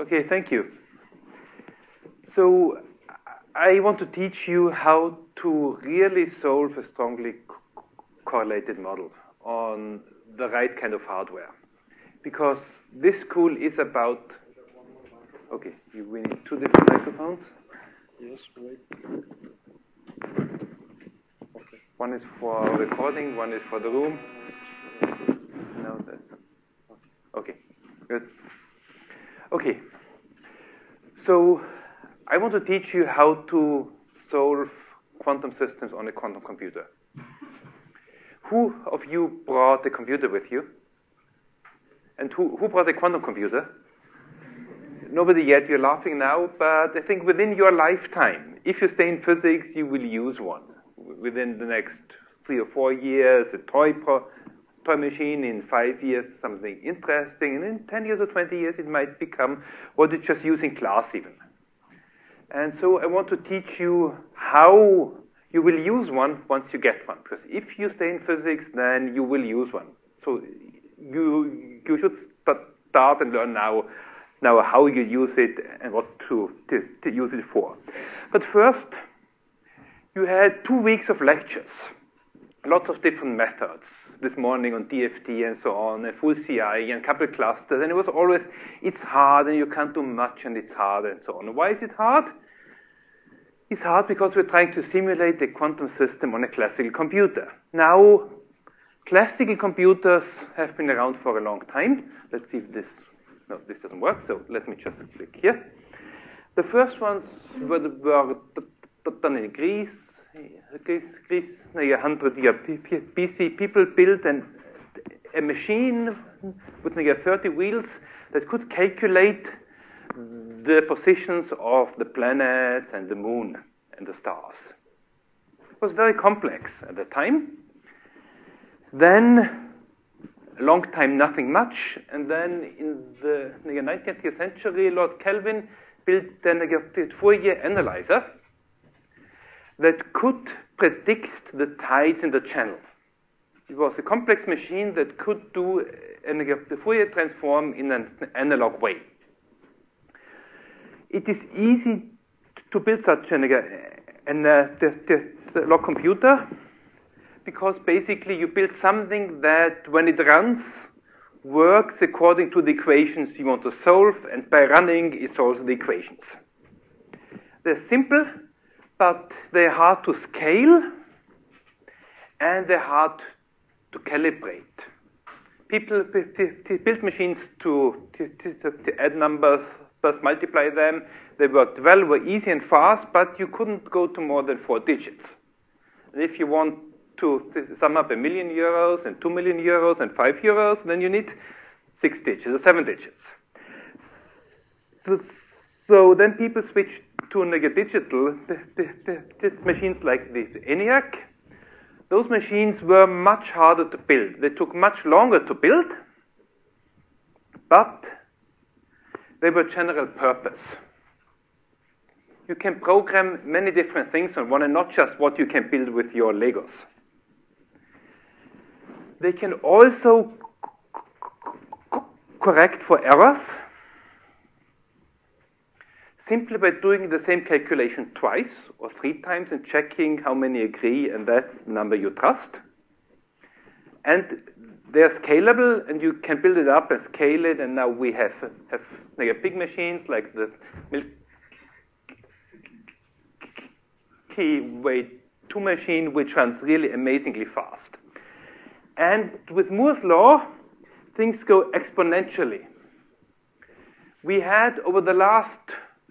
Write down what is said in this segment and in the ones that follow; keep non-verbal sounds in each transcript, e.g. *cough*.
Okay, thank you. So I want to teach you how to really solve a strongly correlated model on the right kind of hardware. Because this school is about, okay, we need two different microphones. Yes, wait. Okay. One is for recording, one is for the room. No, that's, okay, good. Okay, so I want to teach you how to solve quantum systems on a quantum computer. Who of you brought a computer with you? And who, who brought a quantum computer? Nobody yet, you're laughing now, but I think within your lifetime, if you stay in physics, you will use one. Within the next three or four years, a toy, pro, toy machine, in five years, something interesting, and in 10 years or 20 years, it might become what you just use in class even. And so I want to teach you how you will use one once you get one. Because if you stay in physics, then you will use one. So you, you should start and learn now, now how you use it and what to, to, to use it for. But first, you had two weeks of lectures lots of different methods this morning on DFT and so on, and full CI and couple clusters, and it was always, it's hard and you can't do much and it's hard and so on. Why is it hard? It's hard because we're trying to simulate a quantum system on a classical computer. Now, classical computers have been around for a long time. Let's see if this, no, this doesn't work, so let me just click here. The first ones were, were done in Greece, Greece 100 year BC, people built an, a machine with 30 wheels that could calculate the positions of the planets and the moon and the stars. It was very complex at the time. Then, a long time, nothing much. And then in the 19th century, Lord Kelvin built a Fourier analyzer that could predict the tides in the channel. It was a complex machine that could do the Fourier transform in an analog way. It is easy to build such an, an uh, computer because basically you build something that when it runs works according to the equations you want to solve and by running it solves the equations. They're simple but they're hard to scale and they're hard to calibrate. People built machines to, to, to, to add numbers, plus multiply them. They worked well, were easy and fast, but you couldn't go to more than four digits. And if you want to sum up a million euros and two million euros and five euros, then you need six digits or seven digits. So, so then people switched to digital machines like the ENIAC. Those machines were much harder to build. They took much longer to build, but they were general purpose. You can program many different things on one and not just what you can build with your Legos. They can also correct for errors simply by doing the same calculation twice or three times and checking how many agree, and that's the number you trust. And they're scalable, and you can build it up and scale it, and now we have, have like big machines like the Milky Way 2 machine, which runs really amazingly fast. And with Moore's law, things go exponentially. We had, over the last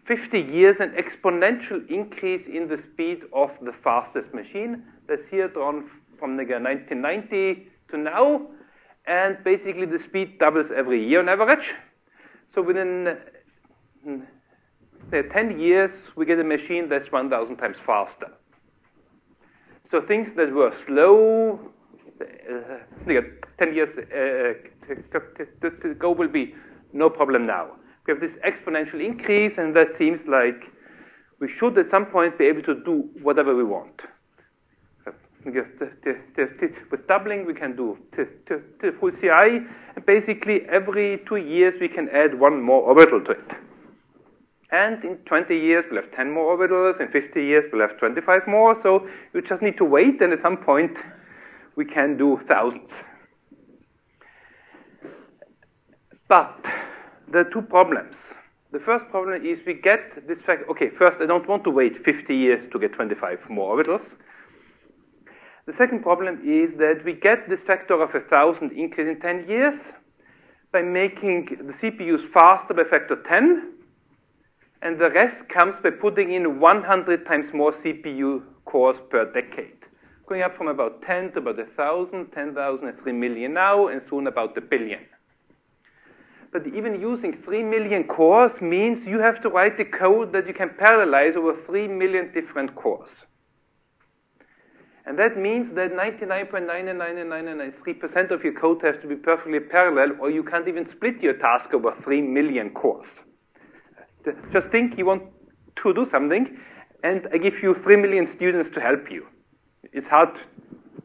50 years, an exponential increase in the speed of the fastest machine. That's here drawn from 1990 to now. And basically, the speed doubles every year on average. So within uh, 10 years, we get a machine that's 1,000 times faster. So things that were slow, uh, 10 years uh, to, to go will be no problem now we have this exponential increase, and that seems like we should at some point be able to do whatever we want. With doubling, we can do the full CI, and basically every two years we can add one more orbital to it. And in 20 years, we'll have 10 more orbitals. In 50 years, we'll have 25 more. So you just need to wait, and at some point, we can do thousands. But there are two problems. The first problem is we get this fact, okay, first, I don't want to wait 50 years to get 25 more orbitals. The second problem is that we get this factor of a 1,000 increase in 10 years by making the CPUs faster by factor 10, and the rest comes by putting in 100 times more CPU cores per decade. Going up from about 10 to about 1,000, 10,000 and 3 million now, and soon about a billion. But even using 3 million cores means you have to write the code that you can parallelize over 3 million different cores. And that means that 99.99993% of your code has to be perfectly parallel, or you can't even split your task over 3 million cores. Just think you want to do something, and I give you 3 million students to help you. It's hard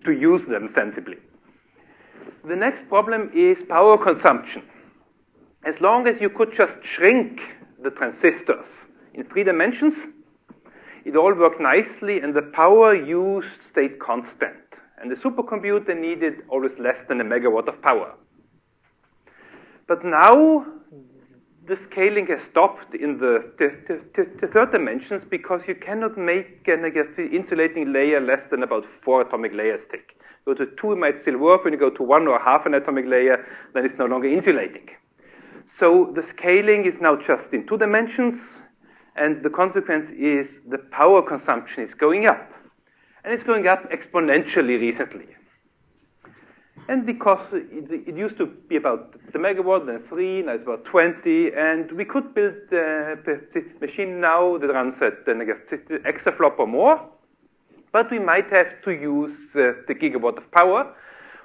to use them sensibly. The next problem is power consumption as long as you could just shrink the transistors in three dimensions, it all worked nicely and the power used stayed constant. And the supercomputer needed always less than a megawatt of power. But now the scaling has stopped in the, third dimensions because you cannot make an insulating layer less than about four atomic layers thick. Go to two, it might still work. When you go to one or half an atomic layer, then it's no longer insulating. So the scaling is now just in two dimensions, and the consequence is the power consumption is going up. And it's going up exponentially recently. And because it, used to be about the megawatt, then three, now it's about 20, and we could build a machine now that runs at the exaflop or more, but we might have to use uh, the gigawatt of power,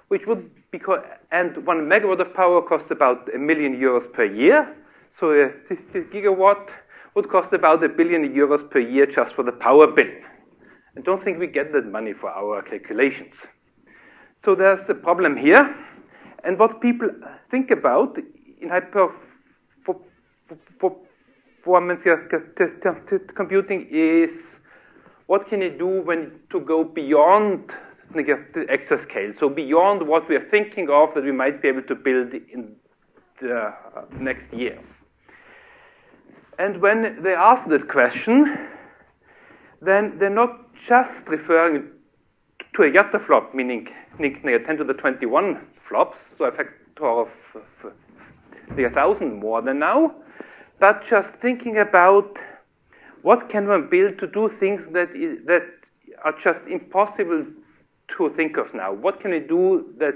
which would because, and one megawatt of power costs about a million euros per year. So a gigawatt would cost about a billion euros per year just for the power bill. I don't think we get that money for our calculations. So there's a problem here. And what people think about in hyperperformance computing is what can you do when to go beyond the exascale. So beyond what we are thinking of that we might be able to build in the next years. And when they ask that question, then they're not just referring to a yotta flop, meaning 10 to the 21 flops, so a factor of a 1,000 more than now, but just thinking about what can one build to do things that, is, that are just impossible to think of now. What can we do that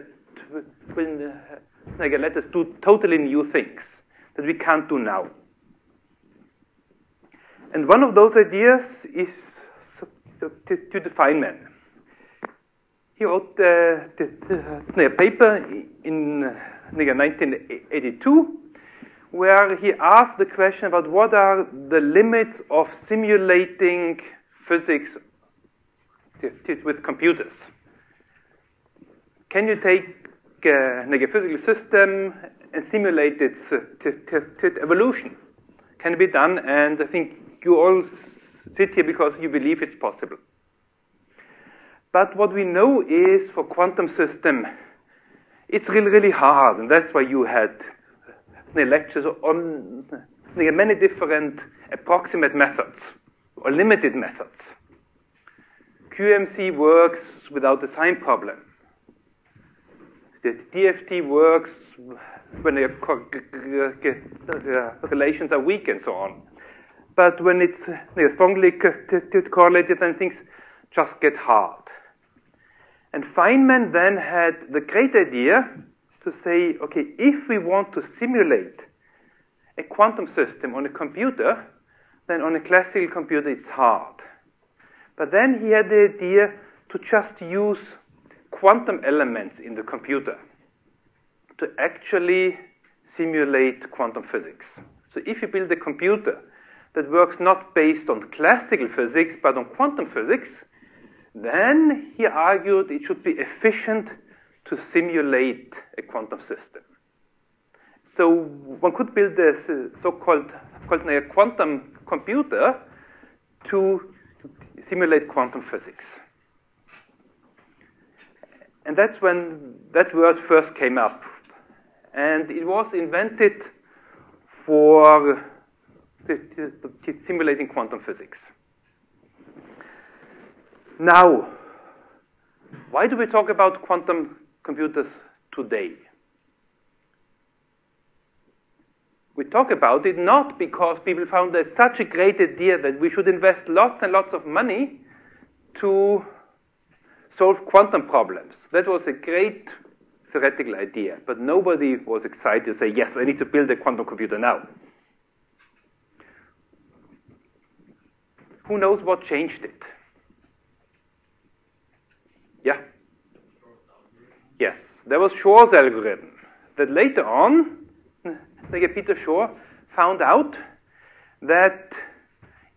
will uh, like, let us do totally new things that we can't do now? And one of those ideas is to, Feynman. He wrote uh, a uh, paper in uh, 1982 where he asked the question about what are the limits of simulating physics with computers. Can you take uh, like a physical system and simulate its uh, evolution? Can it be done? And I think you all sit here because you believe it's possible. But what we know is for quantum system, it's really, really hard. And that's why you had the lectures on many different approximate methods or limited methods. QMC works without the sign problem the DFT works when the uh, relations are weak and so on. But when it's strongly correlated, then things just get hard. And Feynman then had the great idea to say, okay, if we want to simulate a quantum system on a computer, then on a classical computer it's hard. But then he had the idea to just use quantum elements in the computer to actually simulate quantum physics. So if you build a computer that works not based on classical physics but on quantum physics, then he argued it should be efficient to simulate a quantum system. So one could build a so-called quantum computer to simulate quantum physics. And that's when that word first came up. And it was invented for simulating quantum physics. Now, why do we talk about quantum computers today? We talk about it not because people found there's such a great idea that we should invest lots and lots of money to solve quantum problems. That was a great theoretical idea, but nobody was excited to say, yes, I need to build a quantum computer now. Who knows what changed it? Yeah? Yes, there was Shor's algorithm that later on, *laughs* like Peter Shor found out that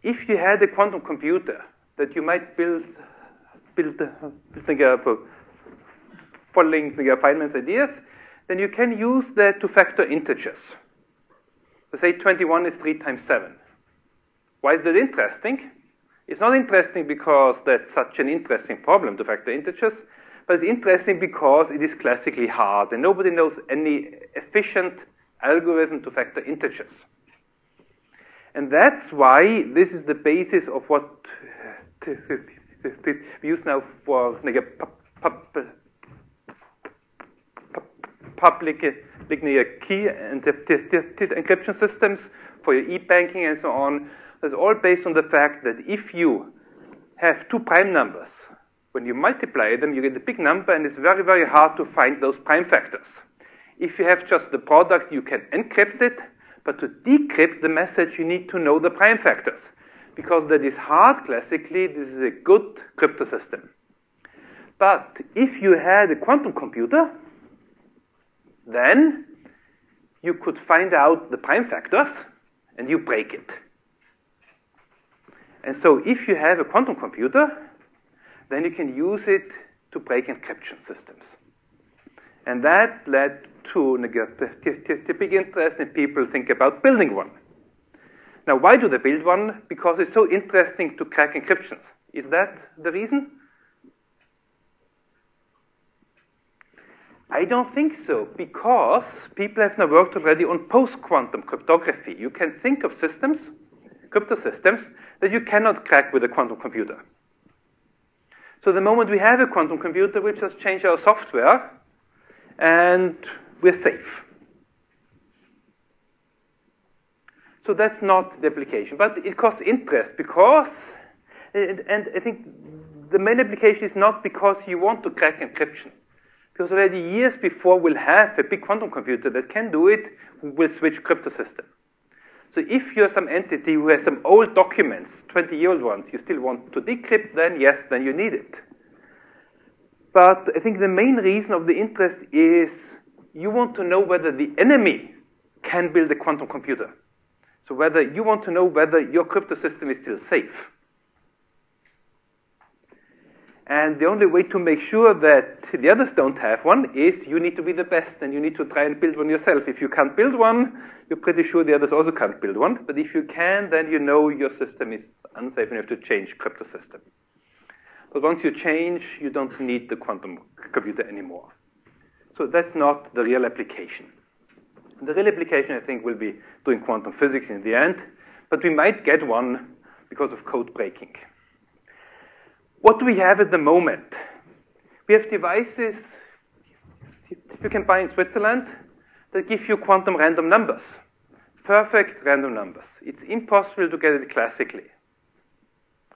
if you had a quantum computer that you might build build, build uh, following Feynman's ideas, then you can use that to factor integers. Let's say 21 is 3 times 7. Why is that interesting? It's not interesting because that's such an interesting problem to factor integers, but it's interesting because it is classically hard, and nobody knows any efficient algorithm to factor integers. And that's why this is the basis of what we use now for public key and encryption systems for your e-banking and so on. It's all based on the fact that if you have two prime numbers, when you multiply them, you get a big number, and it's very, very hard to find those prime factors. If you have just the product, you can encrypt it, but to decrypt the message, you need to know the prime factors. Because that is hard, classically, this is a good crypto system. But if you had a quantum computer, then you could find out the prime factors and you break it. And so if you have a quantum computer, then you can use it to break encryption systems. And that led to the big interest in people think about building one. Now, why do they build one? Because it's so interesting to crack encryption. Is that the reason? I don't think so, because people have now worked already on post-quantum cryptography. You can think of systems crypto systems that you cannot crack with a quantum computer. So the moment we have a quantum computer, we just change our software and we're safe. So that's not the application. But it costs interest because, and I think the main application is not because you want to crack encryption. Because already years before we'll have a big quantum computer that can do it, we'll switch crypto system. So if you're some entity who has some old documents, 20-year-old ones, you still want to decrypt, then yes, then you need it. But I think the main reason of the interest is you want to know whether the enemy can build a quantum computer. So whether you want to know whether your crypto system is still safe. And the only way to make sure that the others don't have one is you need to be the best and you need to try and build one yourself. If you can't build one, you're pretty sure the others also can't build one. But if you can, then you know your system is unsafe and you have to change crypto system. But once you change, you don't need the quantum computer anymore. So that's not the real application. The real application, I think, will be doing quantum physics in the end, but we might get one because of code breaking. What do we have at the moment? We have devices you can buy in Switzerland that give you quantum random numbers, perfect random numbers. It's impossible to get it classically.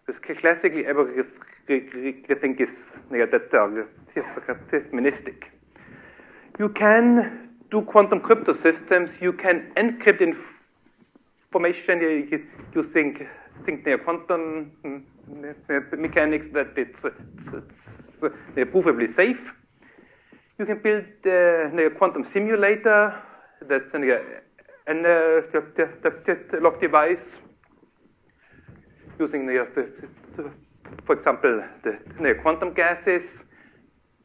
Because classically, everything is deterministic. You can do quantum crypto systems. You can encrypt information using think quantum mechanics that it's, it's, it's provably safe. You can build uh, a quantum simulator that's an, an uh, lock device using, the, for example, the quantum gases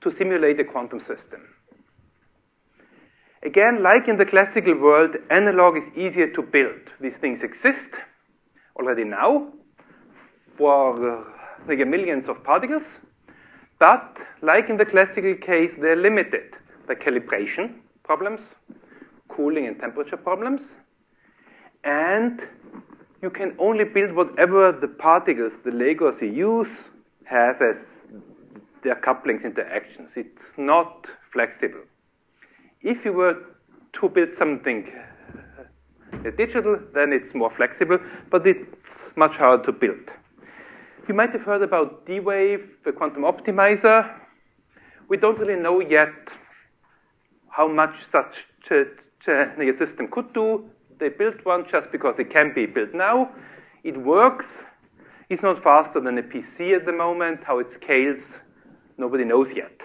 to simulate a quantum system. Again, like in the classical world, analog is easier to build. These things exist. already now for uh, like millions of particles. But like in the classical case, they're limited by calibration problems, cooling and temperature problems. And you can only build whatever the particles, the Legos you use, have as their couplings interactions. It's not flexible. If you were to build something uh, digital, then it's more flexible, but it's much harder to build. You might have heard about D-Wave, the quantum optimizer. We don't really know yet how much such a system could do. They built one just because it can be built now. It works. It's not faster than a PC at the moment. How it scales, nobody knows yet.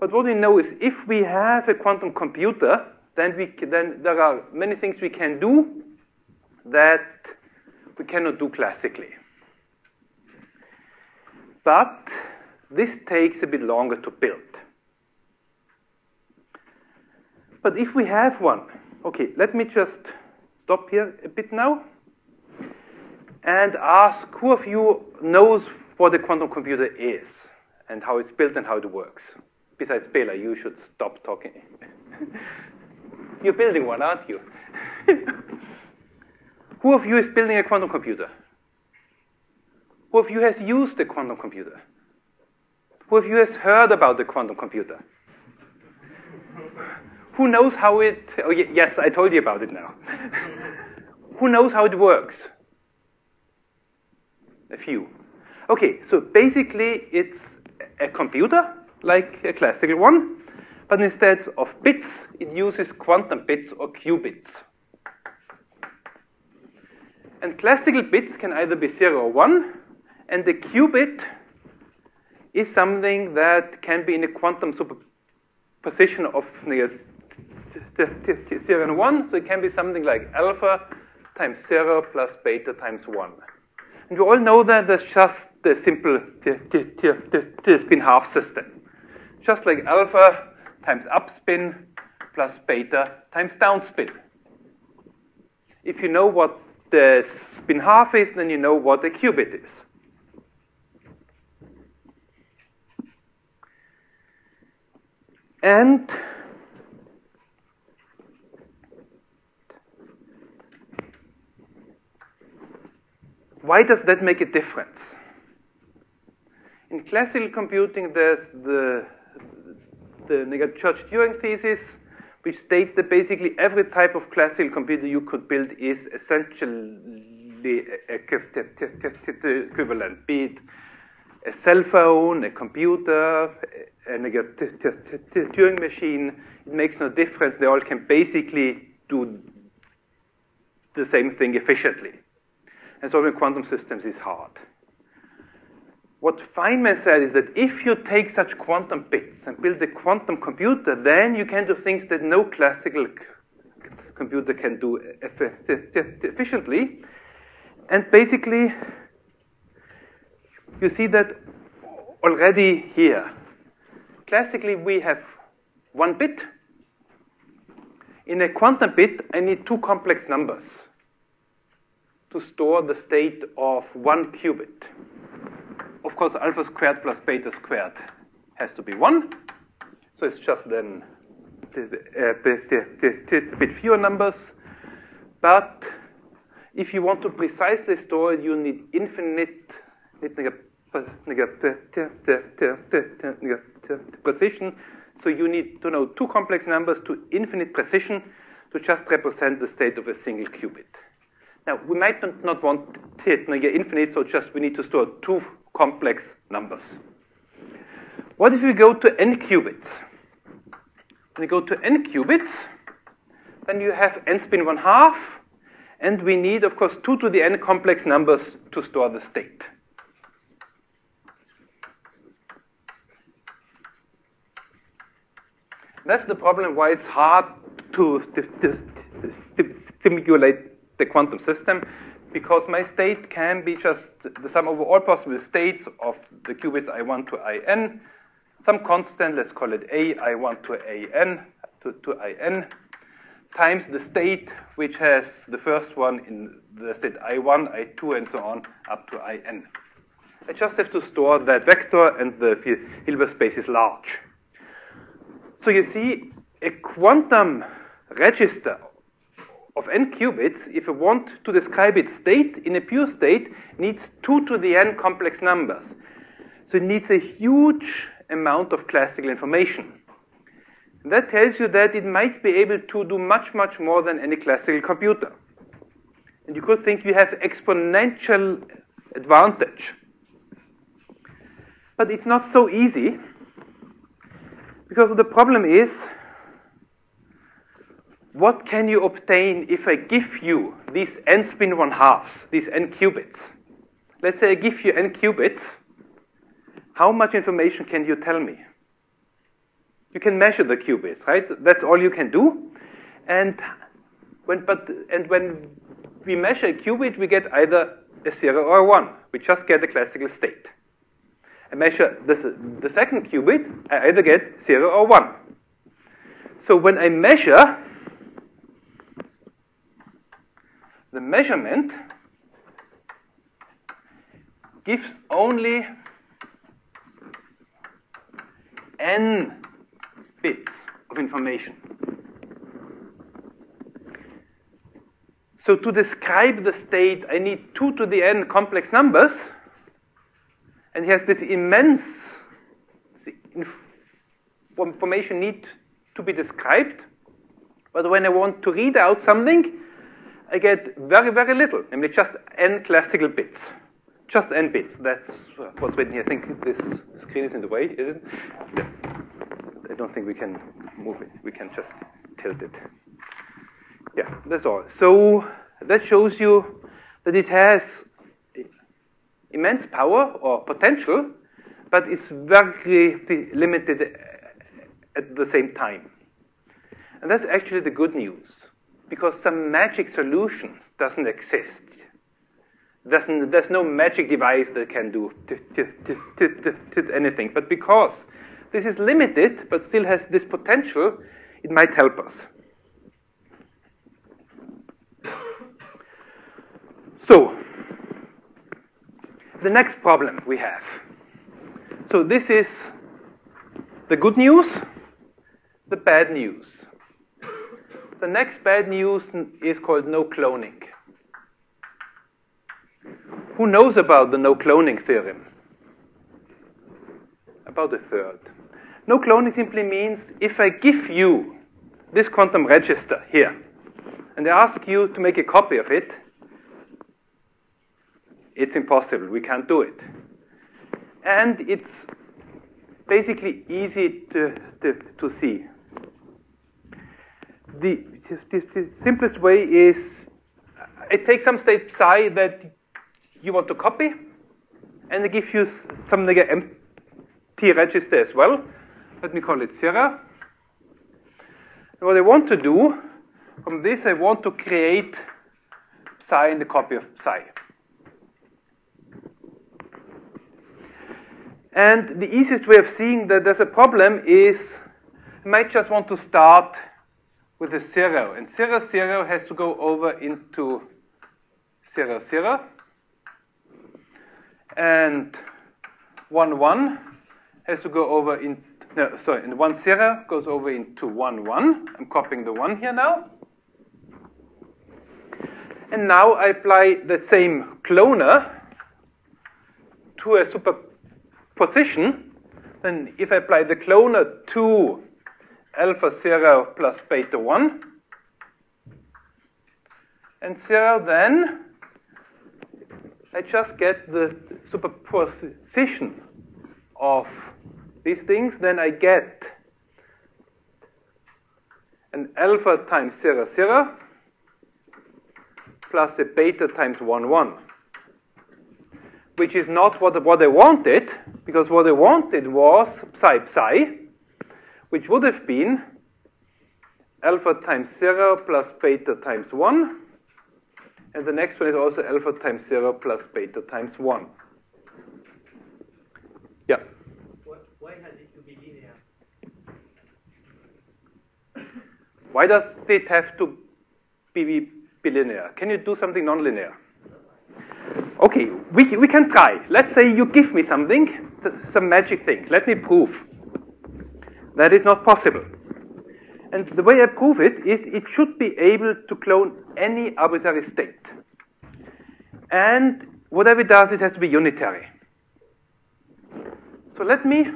But what we know is if we have a quantum computer, then, we, then there are many things we can do that we cannot do classically. But this takes a bit longer to build. But if we have one, okay, let me just stop here a bit now and ask who of you knows what a quantum computer is and how it's built and how it works. Besides Bela, you should stop talking. You're building one, aren't you? who of you is building a quantum computer? Who of you has used a quantum computer? Who of you has heard about the quantum computer? Who knows how it, oh yes, I told you about it now. Who knows how it works? A few. Okay, so basically it's a computer, like a classical one, but instead of bits, it uses quantum bits or qubits. And classical bits can either be 0 or 1, and the qubit is something that can be in a quantum superposition of 0 and 1. So it can be something like alpha times 0 plus beta times 1. And we all know that that's just the simple spin half system. Just like alpha times upspin plus beta times downspin. If you know what the spin half is, then you know what a qubit is. And why does that make a difference? In classical computing, there's the, the Church-Turing thesis, which states that basically every type of classical computer you could build is essentially equivalent, be it a cell phone, a computer, a Turing machine, it makes no difference. They all can basically do the same thing efficiently. And solving quantum systems is hard. What Feynman said is that if you take such quantum bits and build a quantum computer, then you can do things that no classical computer can do efficiently. And basically, you see that already here. Classically, we have one bit. In a quantum bit, I need two complex numbers to store the state of one qubit. Of course, alpha squared plus beta squared has to be 1. So it's just then a uh, bit fewer numbers. But if you want to precisely store it, you need infinite precision. So you need to know two complex numbers to infinite precision to just represent the state of a single qubit. Now, we might not want it infinite, so just we need to store two complex numbers. What if we go to n qubits? When you go to n qubits, then you have n spin 1 half, and we need, of course, 2 to the n complex numbers to store the state. That's the problem why it's hard to simulate the quantum system, because my state can be just the sum over all possible states of the qubits I1 to In, some constant, let's call it A, I1 to AN, to, to IN. times the state which has the first one in the state I1, I2, and so on up to In. I just have to store that vector, and the Hilbert space is large. So you see, a quantum register of n qubits, if I want to describe its state in a pure state, needs 2 to the n complex numbers. So it needs a huge amount of classical information. That tells you that it might be able to do much, much more than any classical computer. And you could think you have exponential advantage. But it's not so easy because the problem is what can you obtain if I give you these n spin 1 halves, these n qubits? Let's say I give you n qubits. How much information can you tell me? You can measure the qubits, right? That's all you can do. And when, but, and when we measure a qubit, we get either a 0 or a 1. We just get a classical state. I measure this, the second qubit, I either get 0 or 1. So when I measure the measurement gives only n bits of information. So to describe the state, I need 2 to the n complex numbers, and he has this immense information need to be described. But when I want to read out something, I get very, very little, namely just n classical bits. Just n bits. That's what's written here. I think this screen is in the way, is it? Yeah. I don't think we can move it. We can just tilt it. Yeah, that's all. So that shows you that it has immense power or potential, but it's very limited at the same time. And that's actually the good news because some magic solution doesn't exist. There's, there's no magic device that can do anything. But because this is limited but still has this potential, it might help us. So, the next problem we have. So, this is the good news, the bad news the next bad news is called no cloning. Who knows about the no cloning theorem? About a third. No cloning simply means if I give you this quantum register here, and I ask you to make a copy of it, it's impossible. We can't do it. And it's basically easy to, to, to see the, the, the, simplest way is uh, it takes some state psi that you want to copy, and I give you some empty register as well. Let me call it zero. And what I want to do from this, I want to create psi in the copy of psi. And the easiest way of seeing that there's a problem is I might just want to start with a 0. And 0, 0 has to go over into 0, 0. And 1, 1 has to go over in, no, sorry, and one, zero goes over into 1, 1. I'm copying the 1 here now. And now I apply the same cloner to a superposition. Then if I apply the cloner to alpha 0 plus beta 1. And 0 then, I just get the superposition of these things. Then I get an alpha times 0, 0 plus a beta times 1, 1 which is not what, what I wanted, because what I wanted was psi psi, which would have been alpha times 0 plus beta times 1. And the next one is also alpha times 0 plus beta times 1. Yeah? Why has it to be linear? Why does it have to be, be linear? Can you do something nonlinear? Okay, we, we can try. Let's say you give me something, some magic thing. Let me prove. That is not possible. And the way I prove it is it should be able to clone any arbitrary state. And whatever it does, it has to be unitary. So let me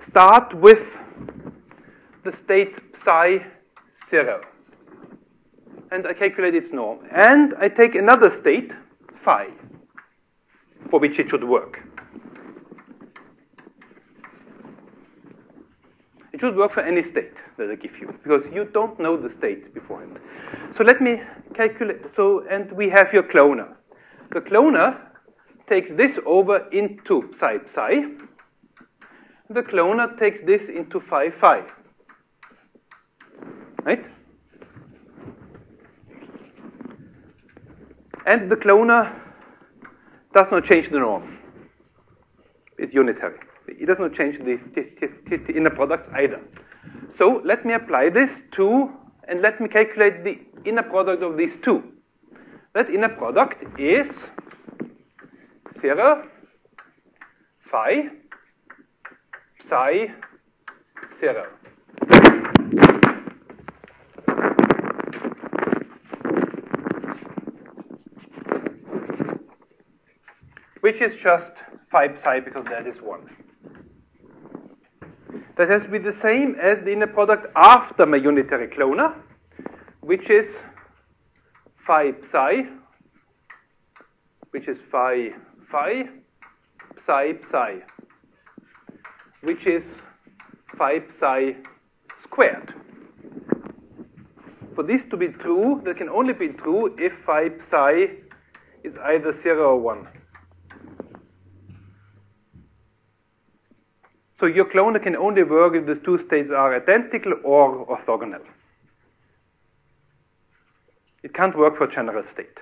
start with the state psi 0. And I calculate its norm. And I take another state, phi, for which it should work. Should work for any state that I give you, because you don't know the state beforehand. So let me calculate. So, and we have your cloner. The cloner takes this over into psi psi. The cloner takes this into phi phi. Right? And the cloner does not change the norm. It's unitary. It does not change the, the, the, inner products either. So let me apply this to, and let me calculate the inner product of these two. That inner product is 0, phi, psi, 0. Which is just phi psi because that is 1 that has to be the same as the inner product after my unitary cloner, which is phi psi, which is phi phi, psi psi, which is phi psi squared. For this to be true, that can only be true if phi psi is either 0 or 1. So your cloner can only work if the two states are identical or orthogonal. It can't work for general state.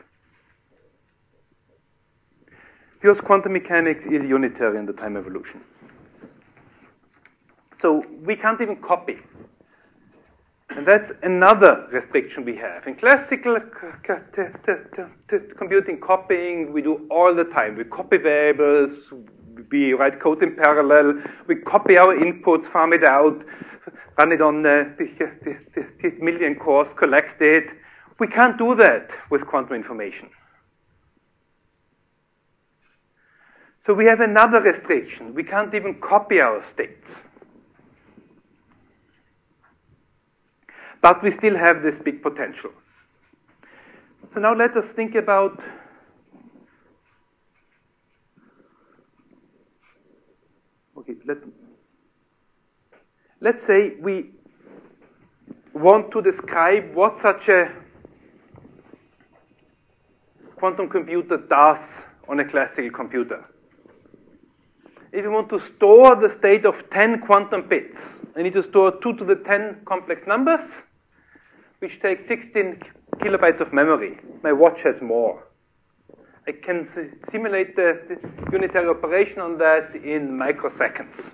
Because quantum mechanics is unitary in the time evolution. So we can't even copy. And that's another restriction we have. In classical computing copying, we do all the time. We copy variables, we write codes in parallel, we copy our inputs, farm it out, run it on the, the million cores, collect it. We can't do that with quantum information. So we have another restriction. We can't even copy our states. But we still have this big potential. So now let us think about Okay, let, let's say we want to describe what such a quantum computer does on a classical computer. If you want to store the state of 10 quantum bits, I need to store 2 to the 10 complex numbers, which takes 16 kilobytes of memory. My watch has more. I can simulate the, the unitary operation on that in microseconds.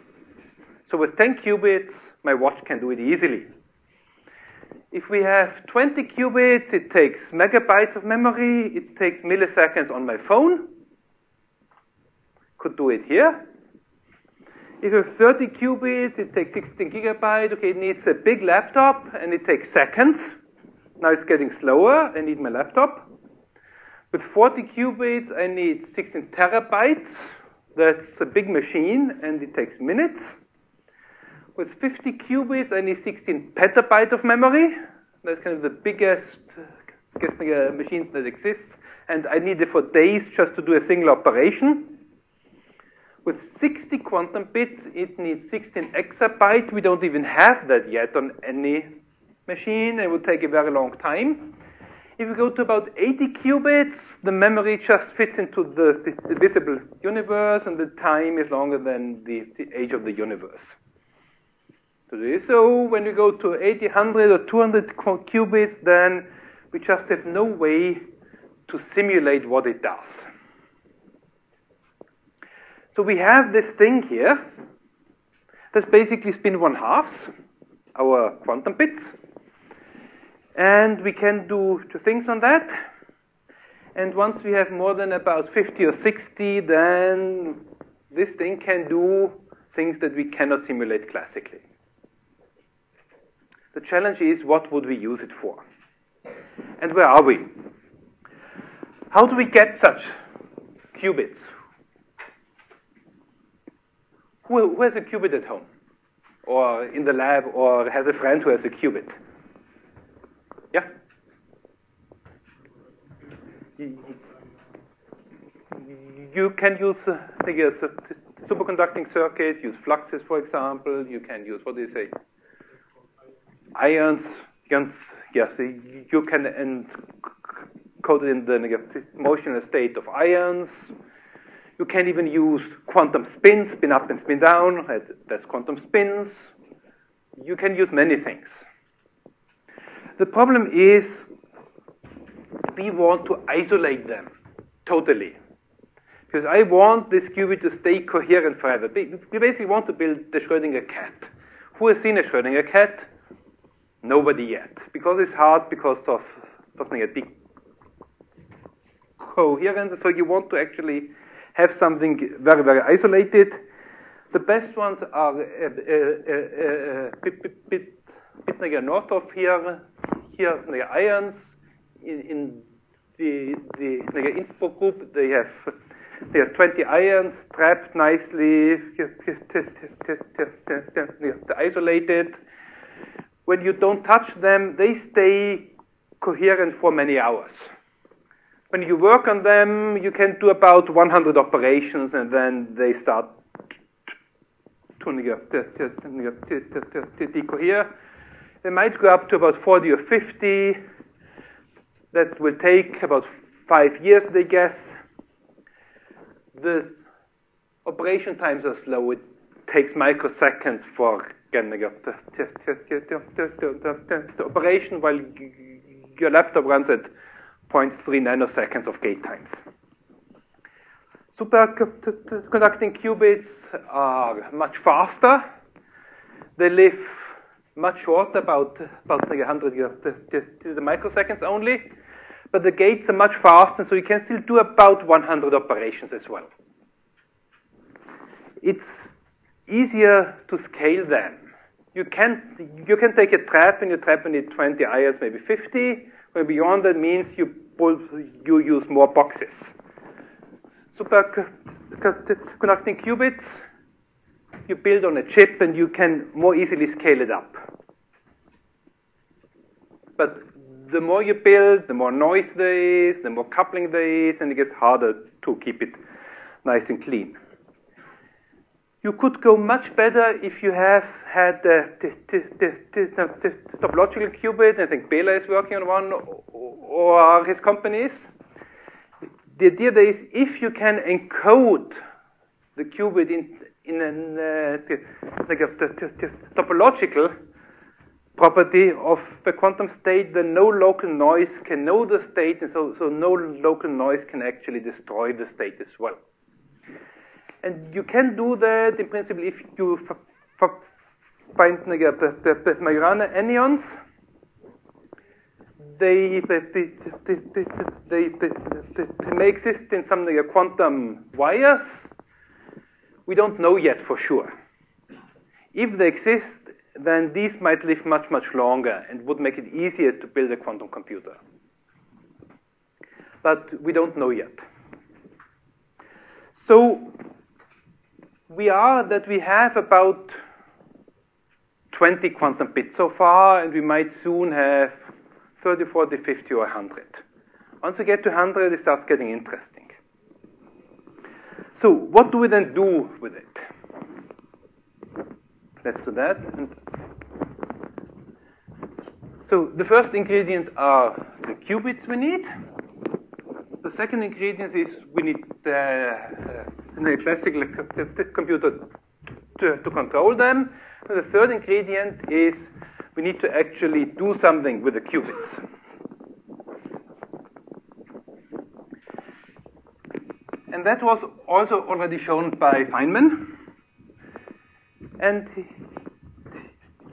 So with 10 qubits, my watch can do it easily. If we have 20 qubits, it takes megabytes of memory. It takes milliseconds on my phone. Could do it here. If you have 30 qubits, it takes 16 gigabytes. Okay, it needs a big laptop, and it takes seconds. Now it's getting slower. I need my laptop. With 40 qubits, I need 16 terabytes. That's a big machine, and it takes minutes. With 50 qubits, I need 16 petabytes of memory. That's kind of the biggest uh, machines that exists. And I need it for days just to do a single operation. With 60 quantum bits, it needs 16 exabytes. We don't even have that yet on any machine. It would take a very long time. If we go to about 80 qubits, the memory just fits into the, visible universe, and the time is longer than the, the age of the universe. So when we go to 80, 100, or 200 qubits, then we just have no way to simulate what it does. So we have this thing here that's basically spin one halves our quantum bits. And we can do two things on that. And once we have more than about 50 or 60, then this thing can do things that we cannot simulate classically. The challenge is what would we use it for? And where are we? How do we get such qubits? Who, has a qubit at home? Or in the lab, or has a friend who has a qubit? You can use, uh, yes, uh, superconducting circuits, use fluxes, for example. You can use, what do you say? Ions. Yes, you can encode it in the motional state of ions. You can even use quantum spins, spin up and spin down. That's quantum spins. You can use many things. The problem is we want to isolate them totally. Because I want this qubit to stay coherent forever. We basically want to build the Schrödinger cat. Who has seen a Schrödinger cat? Nobody yet. Because it's hard because of something like decoherence. So you want to actually have something very, very isolated. The best ones are bit, bit north of here, here the ions. In, in the, the like Innsbruck group, they have they have 20 ions trapped nicely, isolated. When you don't touch them, they stay coherent for many hours when you work on them, you can do about 100 operations, and then they start to decohere. They might go up to about 40 or 50. That will take about five years, they guess. The operation times are slow. It takes microseconds for getting the operation while your laptop runs at 0.3 nanoseconds of gate times. Superconducting qubits are much faster. They live much shorter, about, about 100 the microseconds only. But the gates are much faster, so you can still do about 100 operations as well. It's easier to scale them. You can, you can take a trap and you trap in it 20 ions, maybe 50. Well, beyond that means you, pull, you use more boxes. Superconducting qubits, you build on a chip and you can more easily scale it up. But the more you build, the more noise there is, the more coupling there is, and it gets harder to keep it nice and clean. You could go much better if you have had the, topological qubit. I think Bela is working on one, or his companies. The idea there is if you can encode the qubit in, in uh, a topological property of the quantum state, then no local noise can know the state, and so, so no local noise can actually destroy the state as well. And you can do that in principle if you find the, Majorana anyons. They, they, they, may exist in some quantum wires. We don't know yet for sure. If they exist, then these might live much, much longer and would make it easier to build a quantum computer. But we don't know yet. So we are that we have about 20 quantum bits so far, and we might soon have 30, 40, 50, or 100. Once we get to 100, it starts getting interesting. So what do we then do with it? Let's do that. And so the first ingredient are the qubits we need. The second ingredient is we need the a classical computer to, to control them. And the third ingredient is we need to actually do something with the qubits. And that was also already shown by Feynman. And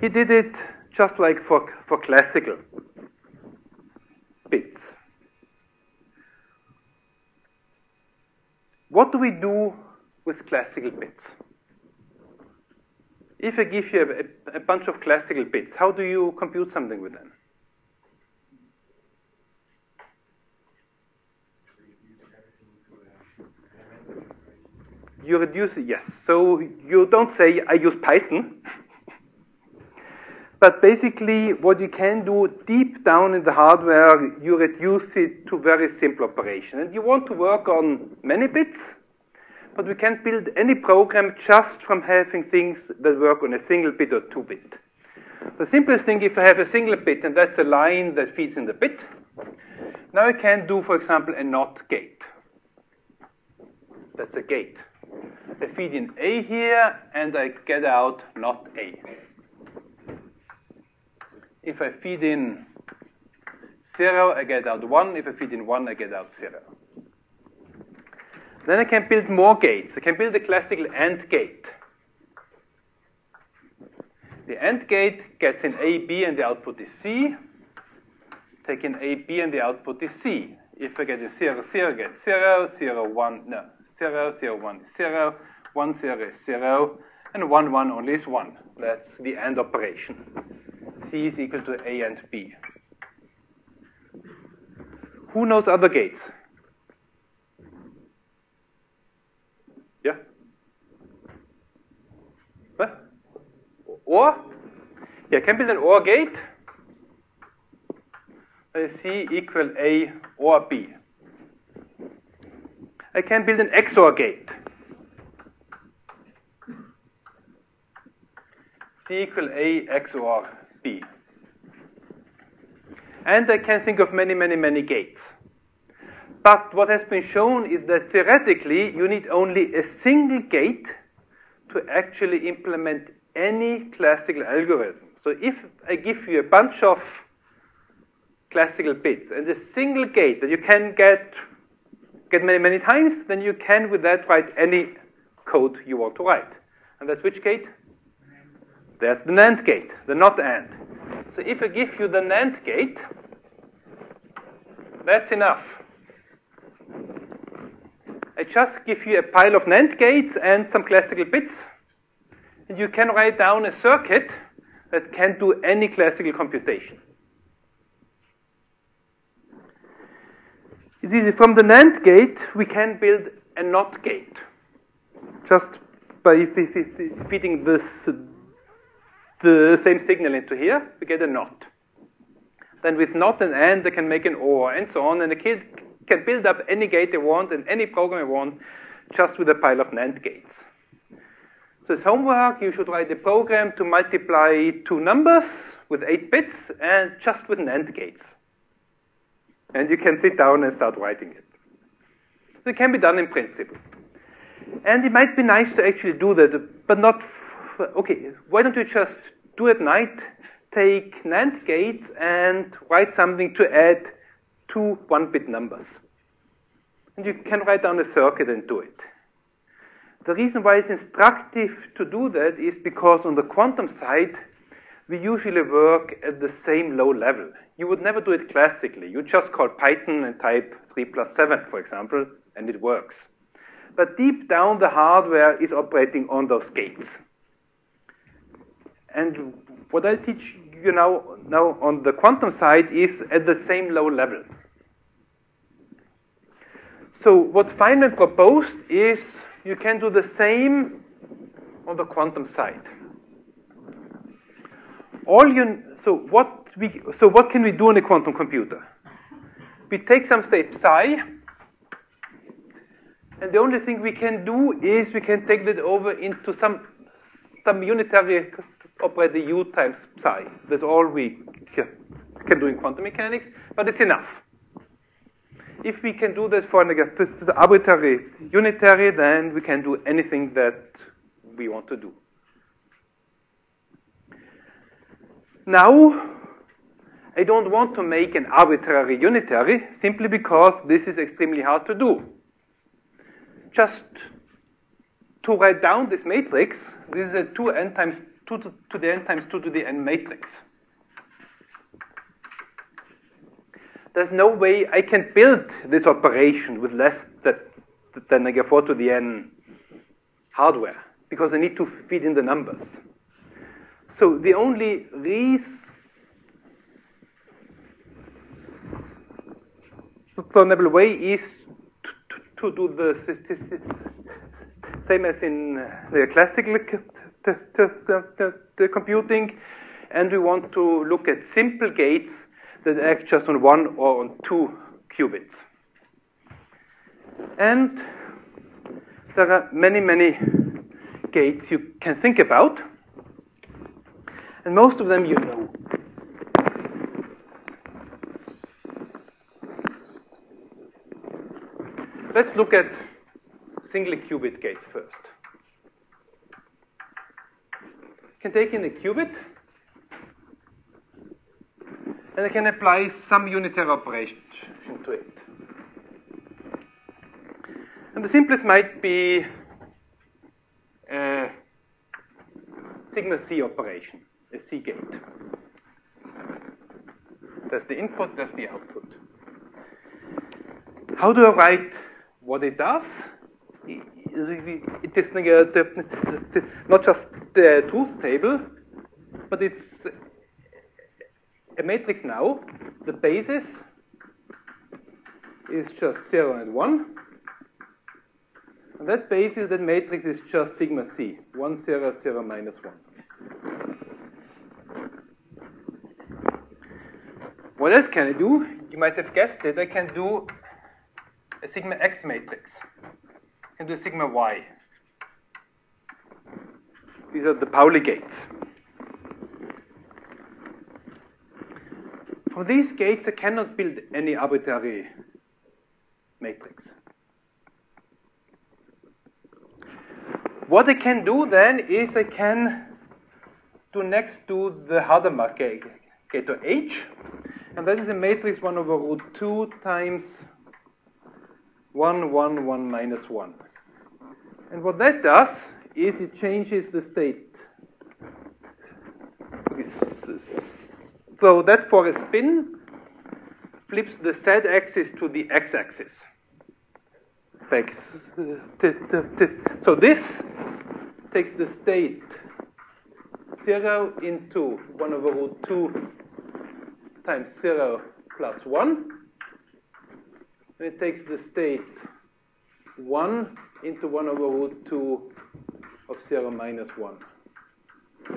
he did it just like for, for classical bits. What do we do with classical bits? If I give you a, a, bunch of classical bits, how do you compute something with them? You reduce it, yes. So you don't say, I use Python. *laughs* but basically, what you can do deep down in the hardware, you reduce it to very simple operation. And you want to work on many bits, but we can't build any program just from having things that work on a single bit or two bit. The simplest thing, if I have a single bit, and that's a line that feeds in the bit, now I can do, for example, a NOT gate. That's a gate. I feed in A here, and I get out not A. If I feed in 0, I get out 1. If I feed in 1, I get out 0. Then I can build more gates. I can build a classical AND gate. The AND gate gets in A, B, and the output is C. Take in A, B, and the output is C. If I get a 0, 0, I get 0, 0, 1, no, 0, 0, 1 is 0, 1, 0 is 0, and 1, 1 only is 1. That's the AND operation. C is equal to A and B. Who knows other gates? Yeah? What? OR? Yeah, can build an OR gate. C equal A or B. I can build an XOR gate. C equal A XOR B. And I can think of many, many, many gates. But what has been shown is that theoretically, you need only a single gate to actually implement any classical algorithm. So if I give you a bunch of classical bits and a single gate that you can get get many, many times, then you can with that write any code you want to write. And that's which gate? There's the NAND gate, the not AND. So if I give you the NAND gate, that's enough. I just give you a pile of NAND gates and some classical bits, and you can write down a circuit that can do any classical computation. It's easy. From the NAND gate, we can build a NOT gate. Just by feeding this, the same signal into here, we get a NOT. Then with NOT and AND, they can make an OR, and so on. And the kid can build up any gate they want and any program they want just with a pile of NAND gates. So as homework, you should write a program to multiply two numbers with 8 bits and just with NAND gates and you can sit down and start writing it. It can be done in principle. And it might be nice to actually do that, but not, okay, why don't you just do at night, take NAND gates and write something to add two one-bit numbers. And you can write down a circuit and do it. The reason why it's instructive to do that is because on the quantum side, we usually work at the same low level. You would never do it classically. You just call Python and type 3 plus 7, for example, and it works. But deep down, the hardware is operating on those gates. And what I teach you now, now on the quantum side is at the same low level. So what Feynman proposed is you can do the same on the quantum side all you, so what we, so what can we do in a quantum computer? We take some state psi, and the only thing we can do is we can take that over into some some unitary operator u times psi. That's all we can do in quantum mechanics, but it's enough. If we can do that for an arbitrary unitary, then we can do anything that we want to do. Now, I don't want to make an arbitrary unitary simply because this is extremely hard to do. Just to write down this matrix, this is a 2n times 2 to, to the n times 2 to the n matrix. There's no way I can build this operation with less than, than negative 4 to the n hardware because I need to feed in the numbers. So the only reasonable way is to, to, do the same as in the classical computing, and we want to look at simple gates that act just on one or on two qubits. And there are many, many gates you can think about, and most of them you know. Let's look at single qubit gates first. You can take in a qubit, and I can apply some unitary operation to it. And the simplest might be uh, a sigma Z operation, a Z gate. That's the input, that's the output. How do I write what it does? It is not just the truth table, but it's a matrix now. The basis is just 0 and 1. And that basis, that matrix is just sigma z, 1, 0, 0, minus 1. What else can I do? You might have guessed it. I can do a sigma x matrix. I can do a sigma y. These are the Pauli gates. For these gates, I cannot build any arbitrary matrix. What I can do then is I can do next to the Hadamard gate, gate to H, and that is a matrix 1 over root 2 times 1, 1, 1 minus 1. And what that does is it changes the state. So that for a spin flips the z axis to the x axis. So this takes the state 0 into 1 over root 2 times 0 plus 1. And it takes the state 1 into 1 over root 2 of 0 minus 1.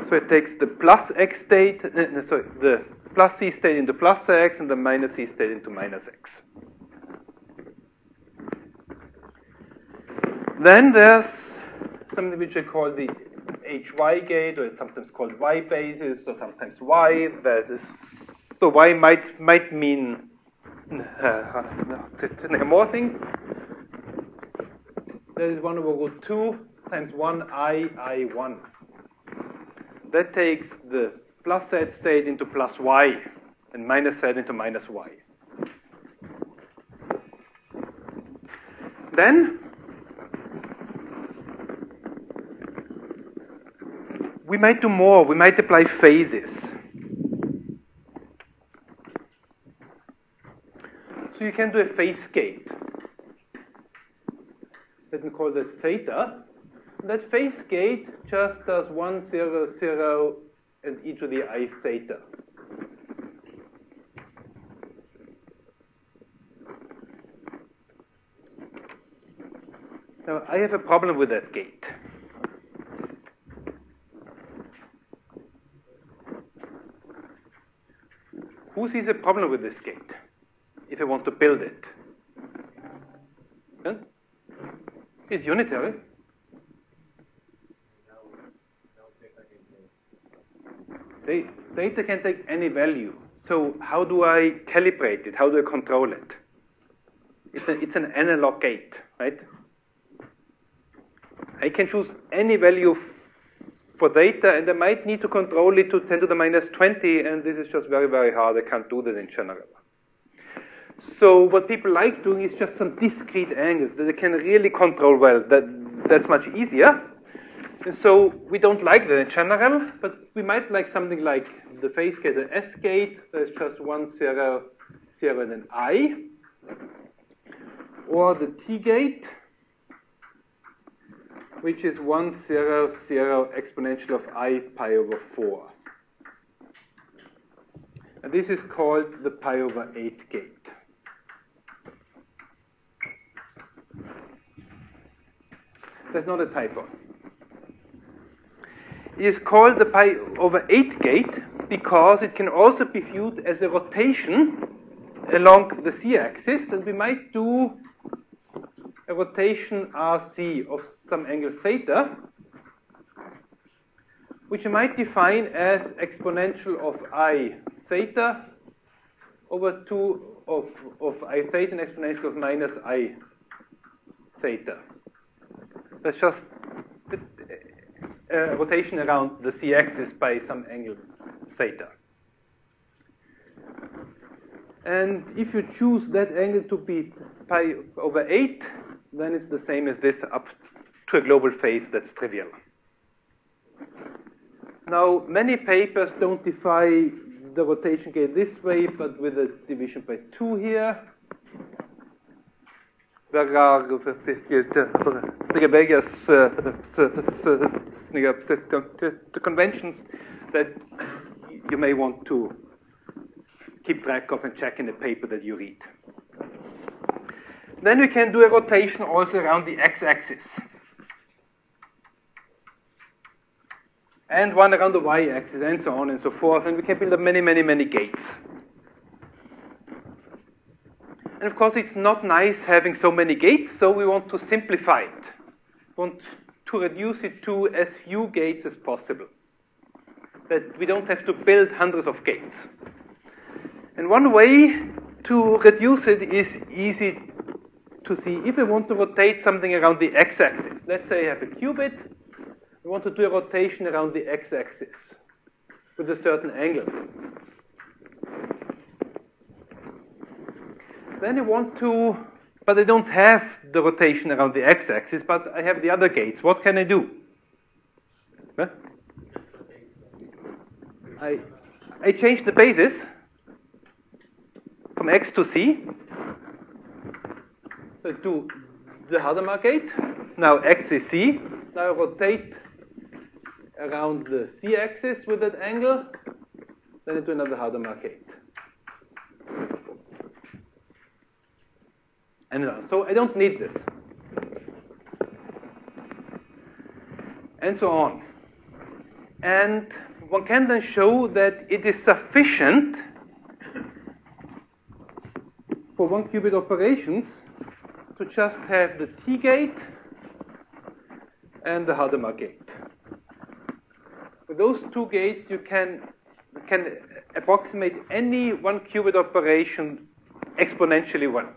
So it takes the plus x state, uh, sorry, the plus z state into plus x and the minus z state into minus x. Then there's something which I call the HY gate, or it's sometimes called Y basis, or sometimes Y. That is, so Y might might mean uh, more things. That is 1 over root 2 times 1 I, I 1. That takes the plus z state into plus y, and minus z into minus y. Then we might do more. We might apply phases. So you can do a phase gate. Let me call that theta. That phase gate just does 1, 0, 0, and e to the i theta. Now, I have a problem with that gate. Who sees a problem with this gate if I want to build it? It's unitary. Theta can take any value. So how do I calibrate it? How do I control it? It's, a, it's an analog gate, right? I can choose any value for theta, and I might need to control it to 10 to the minus 20, and this is just very, very hard. I can't do that in general. So what people like doing is just some discrete angles that they can really control well. That, that's much easier. And so we don't like that in general, but we might like something like the phase gate, the S gate, there's just one zero, zero, and an I. Or the T gate, which is 1, 0, 0 exponential of i pi over 4. And this is called the pi over 8 gate. That's not a typo. It is called the pi over 8 gate because it can also be viewed as a rotation along the z-axis, and we might do a rotation RZ of some angle theta, which you might define as exponential of I theta over 2 of, of I theta and exponential of minus I theta. That's just a uh, rotation around the z-axis by some angle theta. And if you choose that angle to be pi over 8, then it's the same as this up to a global phase that's trivial. Now, many papers don't define the rotation gate this way, but with a division by 2 here. Are various the conventions that you may want to keep track of and check in the paper that you read. Then we can do a rotation also around the x-axis. And one around the y-axis, and so on and so forth. And we can build up many, many, many gates. And of course, it's not nice having so many gates, so we want to simplify it. We want to reduce it to as few gates as possible. That we don't have to build hundreds of gates. And one way to reduce it is easy to see if I want to rotate something around the x-axis. Let's say I have a qubit. I want to do a rotation around the x-axis with a certain angle. Then I want to, but I don't have the rotation around the x-axis, but I have the other gates. What can I do? Huh? I, I change the basis from x to z to the Hadamard gate. Now x is z. Now rotate around the z-axis with that angle. Then into another Hadamard gate. And uh, so I don't need this. And so on. And one can then show that it is sufficient for one qubit operations to just have the T gate and the Hadamard gate. With those two gates, you can, can approximate any one qubit operation exponentially one.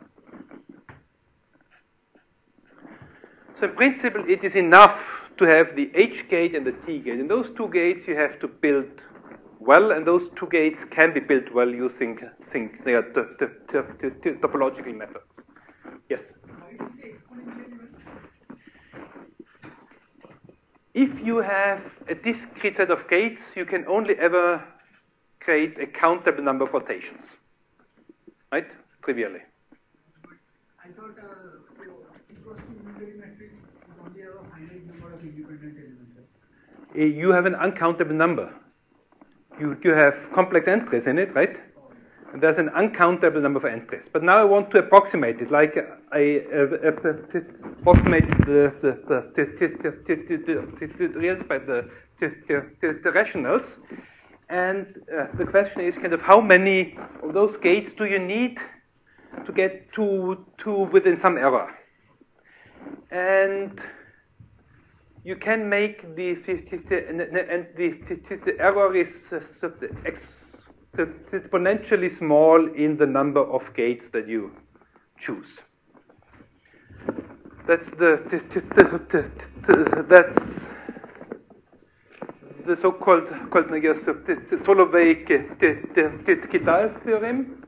So in principle, it is enough to have the H gate and the T gate. And those two gates you have to build well, and those two gates can be built well using think, they are topological methods. Yes? If you have a discrete set of gates, you can only ever create a countable number of rotations. Right? Trivially. I thought uh, equals to unitary matrix only have a finite number of independent elements. You have an uncountable number. You, you have complex entries in it, right? And there's an uncountable number of entries. But now I want to approximate it, like I uh, approximate the, the, the, the the, the, rationals. And uh, the question is kind of how many of those gates do you need to get to, to within some error? And you can make the, and the, error is exponentially small in the number of gates that you choose. That's the, that's the so-called called, Solovay-Kitaev theorem.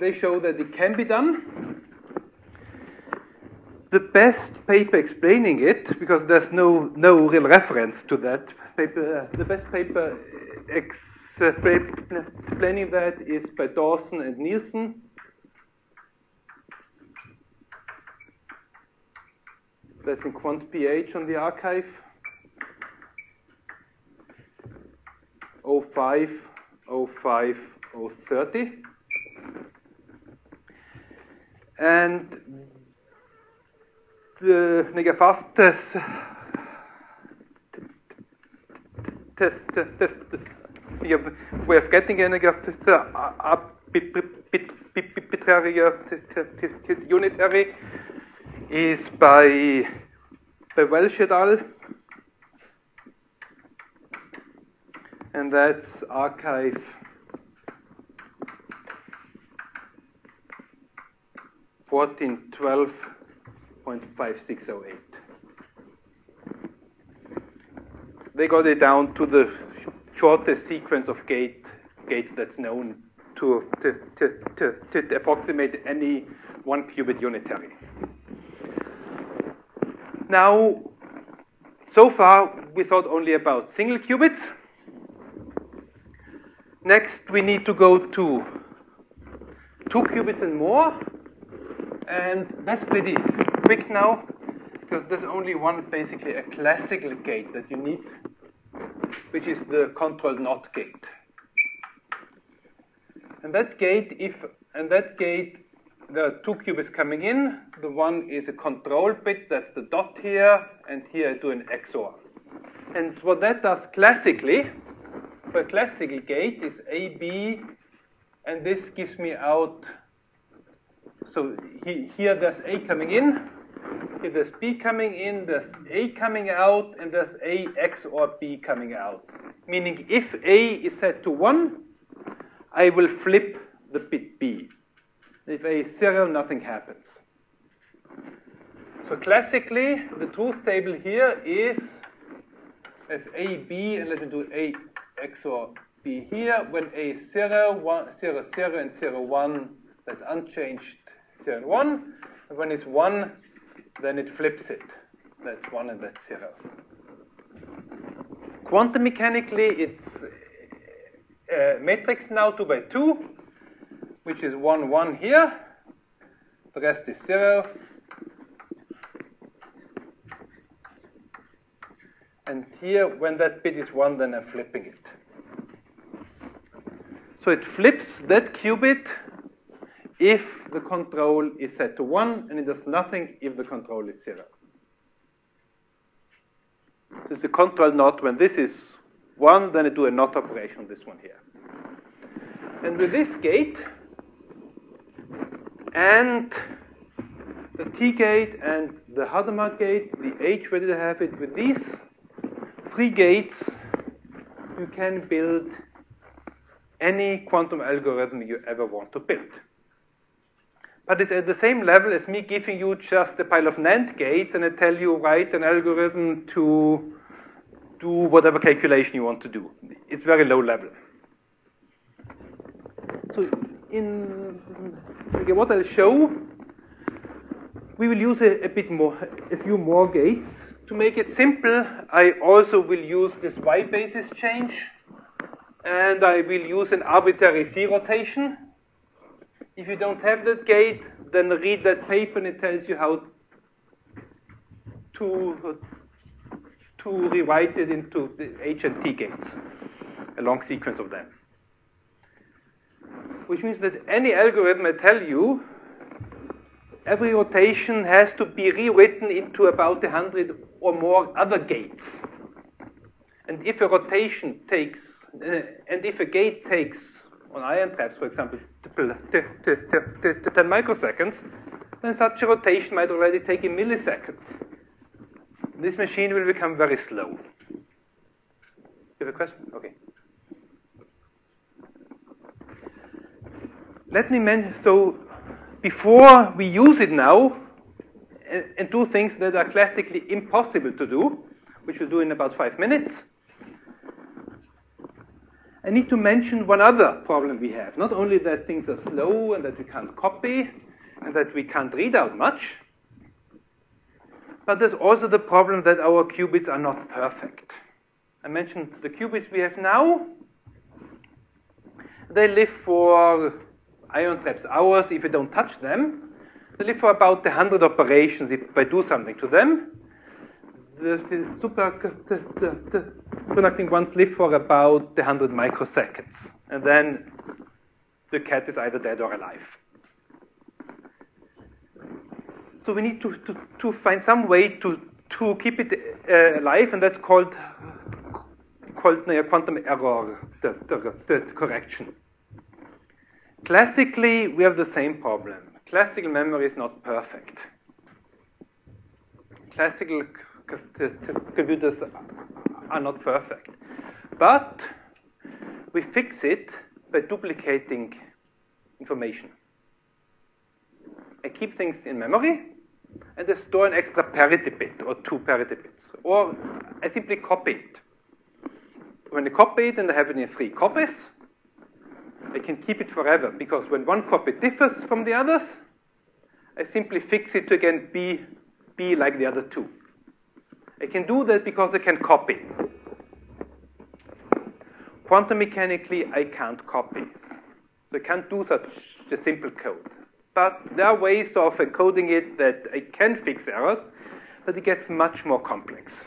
They show that it can be done. The best paper explaining it, because there's no, no real reference to that paper, uh, the best paper explaining that is by Dawson and Nielsen. That's in quant-ph on the arXiv. 05, 05, 030. And the fastest fast? Test, test, test we're getting arbitrary unitary is by Welch et al. And that's arXiv. 1412.5608. They got it down to the shortest sequence of gate, gates that's known to, to, to, to, to approximate any one qubit unitary. Now, so far we thought only about single qubits. Next, we need to go to two qubits and more. And that's pretty quick now, because there's only one, basically, a classical gate that you need, which is the control NOT gate. And that gate, if and that gate, there are two qubits coming in. The one is a control bit, that's the dot here, and here I do an XOR. And what that does classically, for a classical gate, is AB, and this gives me out. So he, here there's A coming in, here there's B coming in, there's A coming out, and there's A XOR B coming out. Meaning if A is set to 1, I will flip the bit B. If A is 0, nothing happens. So classically, the truth table here is if A, B, and let me do A XOR B here, when A is 0, 1, 0, 0, and 0, 1, that's unchanged 0 and 1. And when it's 1, then it flips it. That's 1 and that's 0. Quantum mechanically, it's a matrix now 2 by 2, which is 1, 1 here. The rest is 0. And here, when that bit is 1, then I'm flipping it. So it flips that qubit if the control is set to 1, and it does nothing if the control is 0. So a control NOT. When this is 1, then I do a NOT operation on this one here. And with this gate, and the T gate and the Hadamard gate, the H, where did I have it? With these three gates, you can build any quantum algorithm you ever want to build. But it's at the same level as me giving you just a pile of NAND gates and I tell you write an algorithm to do whatever calculation you want to do. It's very low level. So in okay, what I'll show, we will use a, a bit more, a few more gates. To make it simple, I also will use this Y basis change and I will use an arbitrary Z rotation. If you don't have that gate, then read that paper and it tells you how to, to rewrite it into the H and T gates, a long sequence of them. Which means that any algorithm I tell you, every rotation has to be rewritten into about 100 or more other gates. And if a rotation takes, uh, and if a gate takes on ion traps, for example, 10 microseconds, then such a rotation might already take a millisecond. This machine will become very slow. You have a question? Okay. Let me mention, so before we use it now, and, and do things that are classically impossible to do, which we'll do in about five minutes, I need to mention one other problem we have. Not only that things are slow and that we can't copy and that we can't read out much, but there's also the problem that our qubits are not perfect. I mentioned the qubits we have now. They live for ion traps hours if you don't touch them. They live for about 100 operations if I do something to them the, the super the, the, the conducting ones live for about 100 microseconds. And then the cat is either dead or alive. So we need to, to, to find some way to, to keep it uh, alive, and that's called, called uh, quantum error the, the, the correction. Classically, we have the same problem. Classical memory is not perfect. Classical computers are not perfect. But we fix it by duplicating information. I keep things in memory, and I store an extra parity bit or two parity bits. Or I simply copy it. When I copy it and I have it in three copies, I can keep it forever because when one copy differs from the others, I simply fix it to again be, be like the other two. I can do that because I can copy. Quantum mechanically, I can't copy. So I can't do such a simple code. But there are ways of encoding it that I can fix errors, but it gets much more complex.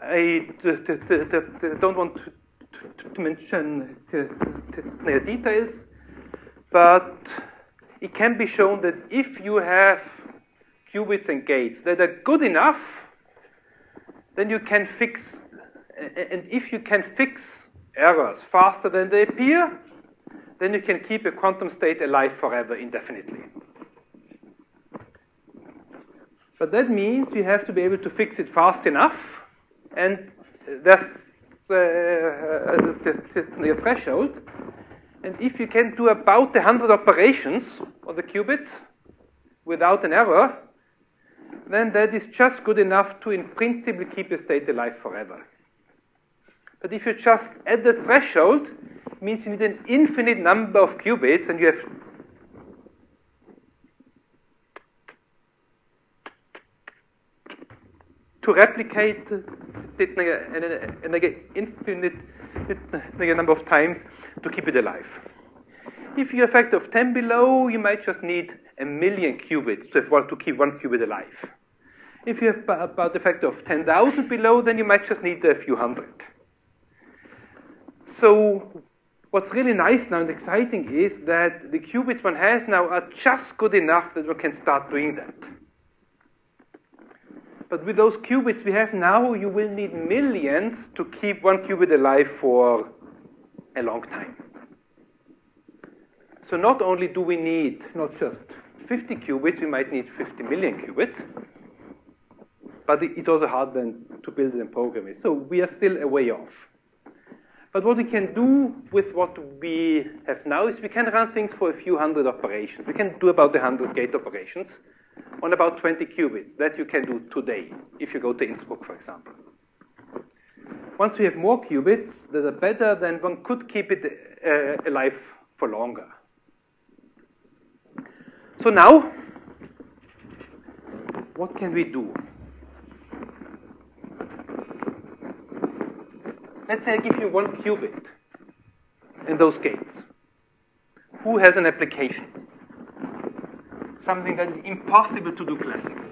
I don't want to, mention uh, the details, but it can be shown that if you have qubits and gates that are good enough then you can fix, and if you can fix errors faster than they appear, then you can keep a quantum state alive forever indefinitely. But that means you have to be able to fix it fast enough, and that's uh, the, threshold. And if you can do about 100 operations on the qubits without an error, then that is just good enough to, in principle, keep a state alive forever. But if you just add the threshold, it means you need an infinite number of qubits, and you have to replicate an infinite number of times to keep it alive. If you have a factor of 10 below, you might just need a million qubits to, to keep one qubit alive. If you have about a factor of 10,000 below, then you might just need a few hundred. So what's really nice now and exciting is that the qubits one has now are just good enough that one can start doing that. But with those qubits we have now, you will need millions to keep one qubit alive for a long time. So not only do we need not just 50 qubits, we might need 50 million qubits. But it's also hard then to build and program it. So we are still a way off. But what we can do with what we have now is we can run things for a few hundred operations. We can do about 100 gate operations on about 20 qubits. That you can do today if you go to Innsbruck, for example. Once we have more qubits that are better, then one could keep it uh, alive for longer. So now, what can we do? Let's say I give you one qubit and those gates. Who has an application? Something that is impossible to do classically.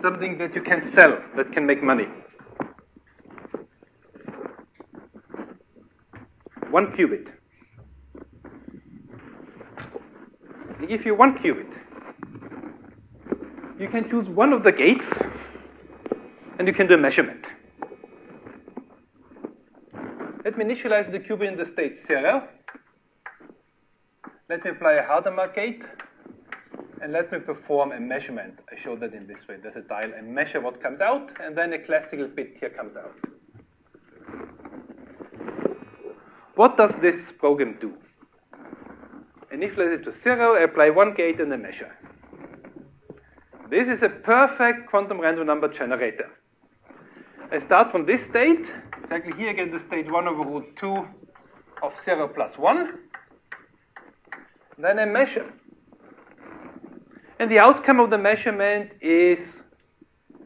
Something that you can sell, that can make money. One qubit. I give you one qubit. You can choose one of the gates, and you can do a measurement. Let me initialize the qubit in the state 0. Let me apply a Hadamard gate, and let me perform a measurement. I show that in this way. There's a dial. I measure what comes out, and then a classical bit here comes out. What does this program do? Initialize it to zero, apply one gate and a measure. This is a perfect quantum random number generator. I start from this state, exactly here again the state 1 over root 2 of 0 plus 1. Then I measure. And the outcome of the measurement is,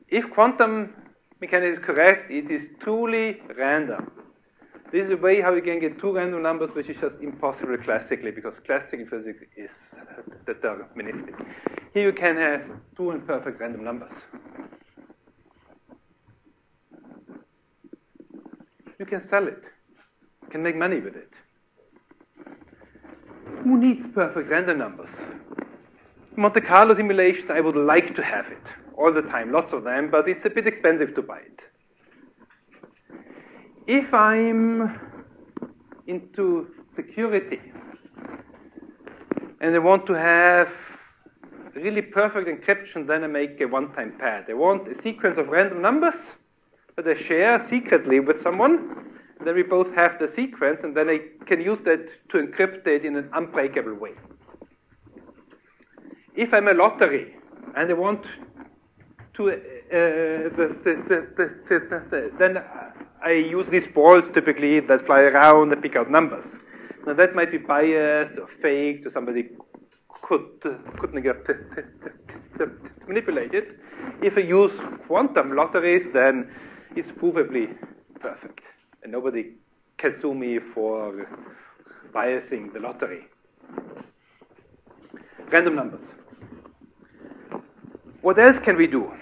if quantum mechanics is correct, it is truly random. This is a way how you can get two random numbers, which is just impossible classically, because classical physics is deterministic. Here you can have two imperfect random numbers. You can sell it. You can make money with it. Who needs perfect random numbers? Monte Carlo simulation, I would like to have it all the time, lots of them, but it's a bit expensive to buy it. If I'm into security and I want to have really perfect encryption, then I make a one-time pad. I want a sequence of random numbers that I share secretly with someone. Then we both have the sequence, and then I can use that to encrypt it in an unbreakable way. If I'm a lottery and I want to, uh, the, the, the, then I use these balls typically that fly around and pick out numbers. Now that might be biased or faked or somebody could, could manipulate it. If I use quantum lotteries, then it's provably perfect. And nobody can sue me for biasing the lottery. Random numbers. What else can we do?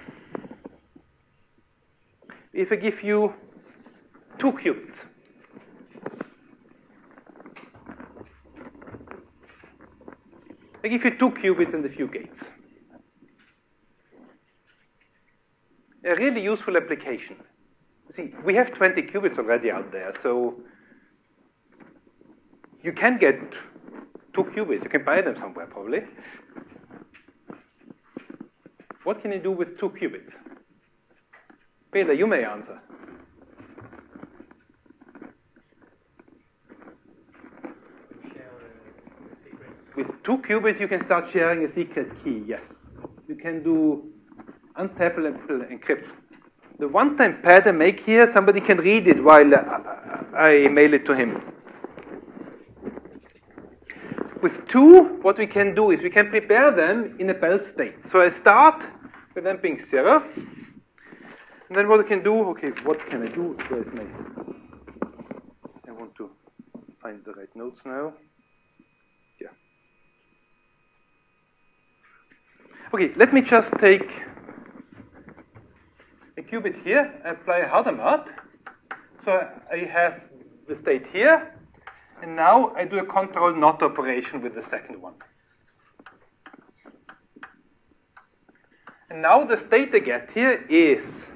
If I give you two qubits, I give you two qubits and a few gates. A really useful application. See, we have 20 qubits already out there, so you can get two qubits. You can buy them somewhere, probably. What can you do with two qubits? Peter, you may answer. With two qubits, you can start sharing a secret key, yes. You can do untappable uh, encryption. The one-time pad I make here, somebody can read it while uh, I mail it to him. With two, what we can do is we can prepare them in a Bell state. So I start with them being zero. And then what I can do, okay, what can I do? Where's my, I want to find the right notes now. Okay, let me just take a qubit here, apply a Hadamard. So I have the state here, and now I do a control not operation with the second one. And now the state I get here is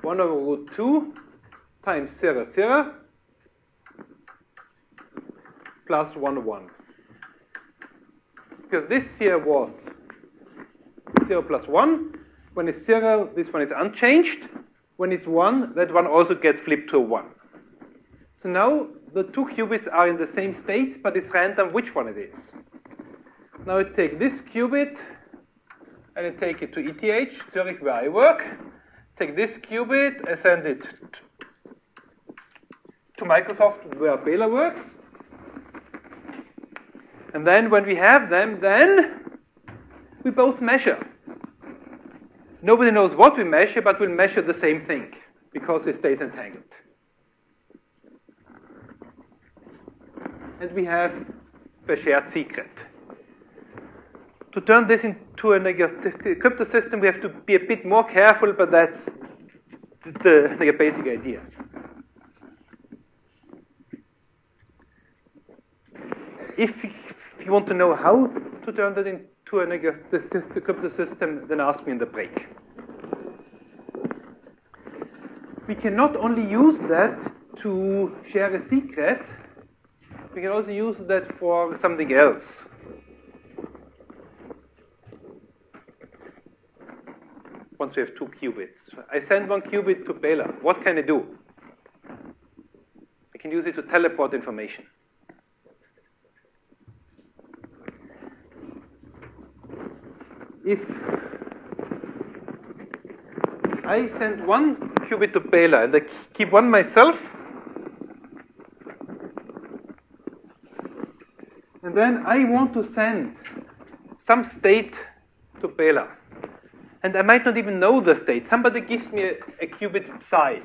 1 over root 2 times 0, 0 plus 1, 1. Because this here was 0 plus 1. When it's 0, this one is unchanged. When it's 1, that one also gets flipped to a 1. So now the two qubits are in the same state, but it's random which one it is. Now I take this qubit and I take it to ETH, Zurich, where I work. Take this qubit, I send it to Microsoft, where Bela works. And then when we have them, then we both measure. Nobody knows what we measure, but we'll measure the same thing because it stays entangled. And we have the shared secret. To turn this into a crypto system, we have to be a bit more careful, but that's the, the basic idea. If, if you want to know how to turn that into a crypto system, then ask me in the break. We can not only use that to share a secret, we can also use that for something else. Once we have two qubits. I send one qubit to Bela. What can I do? I can use it to teleport information. If I send one qubit to Bela and I keep one myself. And then I want to send some state to Bela. And I might not even know the state. Somebody gives me a, a qubit psi.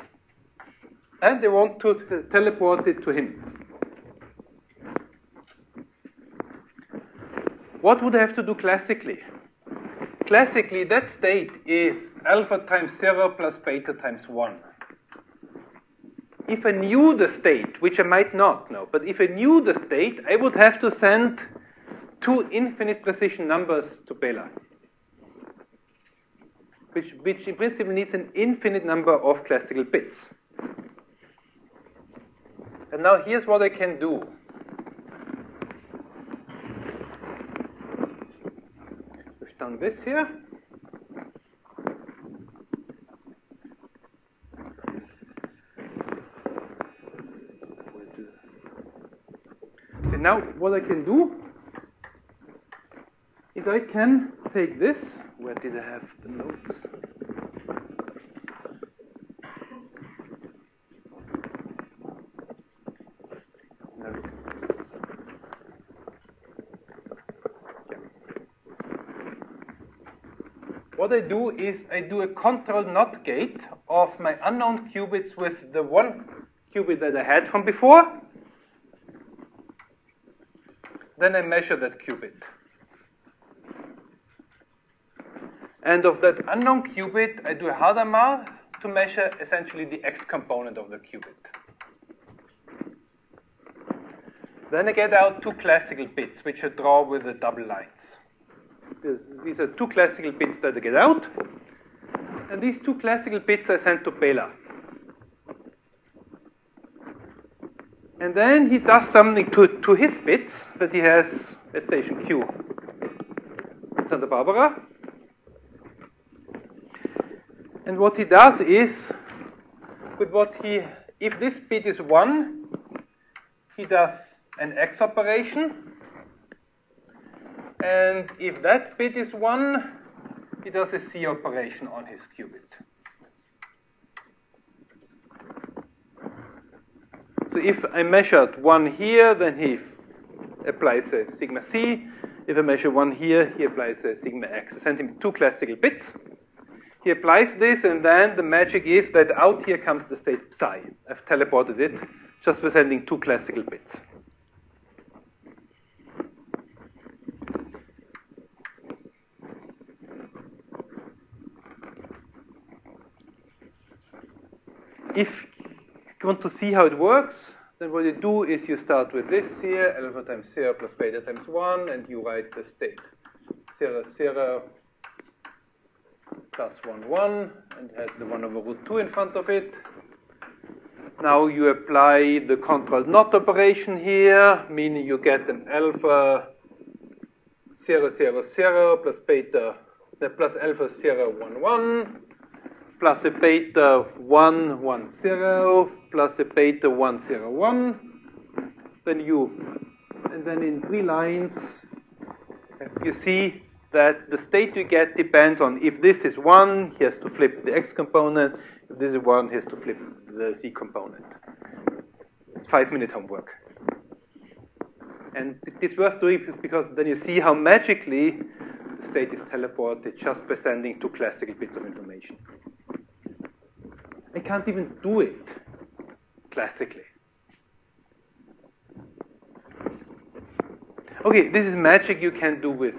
And they want to teleport it to him. What would I have to do classically? Classically, that state is alpha times 0 plus beta times 1. If I knew the state, which I might not know, but if I knew the state, I would have to send two infinite precision numbers to Bela, which, which in principle needs an infinite number of classical bits. And now here's what I can do. Done this here. And now what I can do is I can take this. Where did I have the notes? What I do is I do a control NOT gate of my unknown qubits with the one qubit that I had from before. Then I measure that qubit. And of that unknown qubit, I do a Hadamard to measure essentially the x component of the qubit. Then I get out two classical bits, which I draw with the double lines these are two classical bits that I get out. And these two classical bits I send to Bela. And then he does something to, to his bits that he has at station Q in Santa Barbara. And what he does is, with what he, if this bit is 1, he does an X operation and if that bit is 1, he does a Z operation on his qubit. So if I measured 1 here, then he applies a sigma Z. If I measure 1 here, he applies a sigma X. I send him two classical bits. He applies this, and then the magic is that out here comes the state psi. I've teleported it just by sending two classical bits. If you want to see how it works, then what you do is you start with this here, alpha times 0 plus beta times 1, and you write the state 0, 0 plus 1, 1, and has the 1 over root 2 in front of it. Now you apply the control NOT operation here, meaning you get an alpha 0, 0, 0 plus beta, plus alpha 0, 1, 1, plus a beta 1, 1, 0, plus a beta 1, 0, 1, then you, and then in three lines, you see that the state you get depends on if this is 1, he has to flip the x component, if this is 1, he has to flip the z component. Five minute homework. And it's worth doing because then you see how magically the state is teleported just by sending two classical bits of information. I can't even do it classically. Okay, this is magic you can do with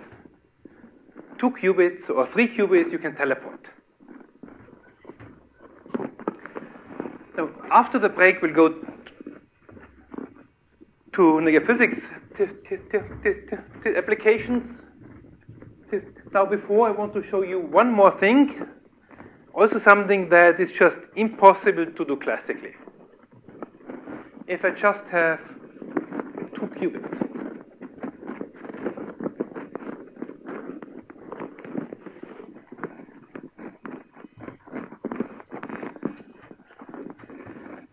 two qubits or three qubits, you can teleport. Now, after the break, we'll go to negative physics applications. Now, before I want to show you one more thing also something that is just impossible to do classically. If I just have two qubits.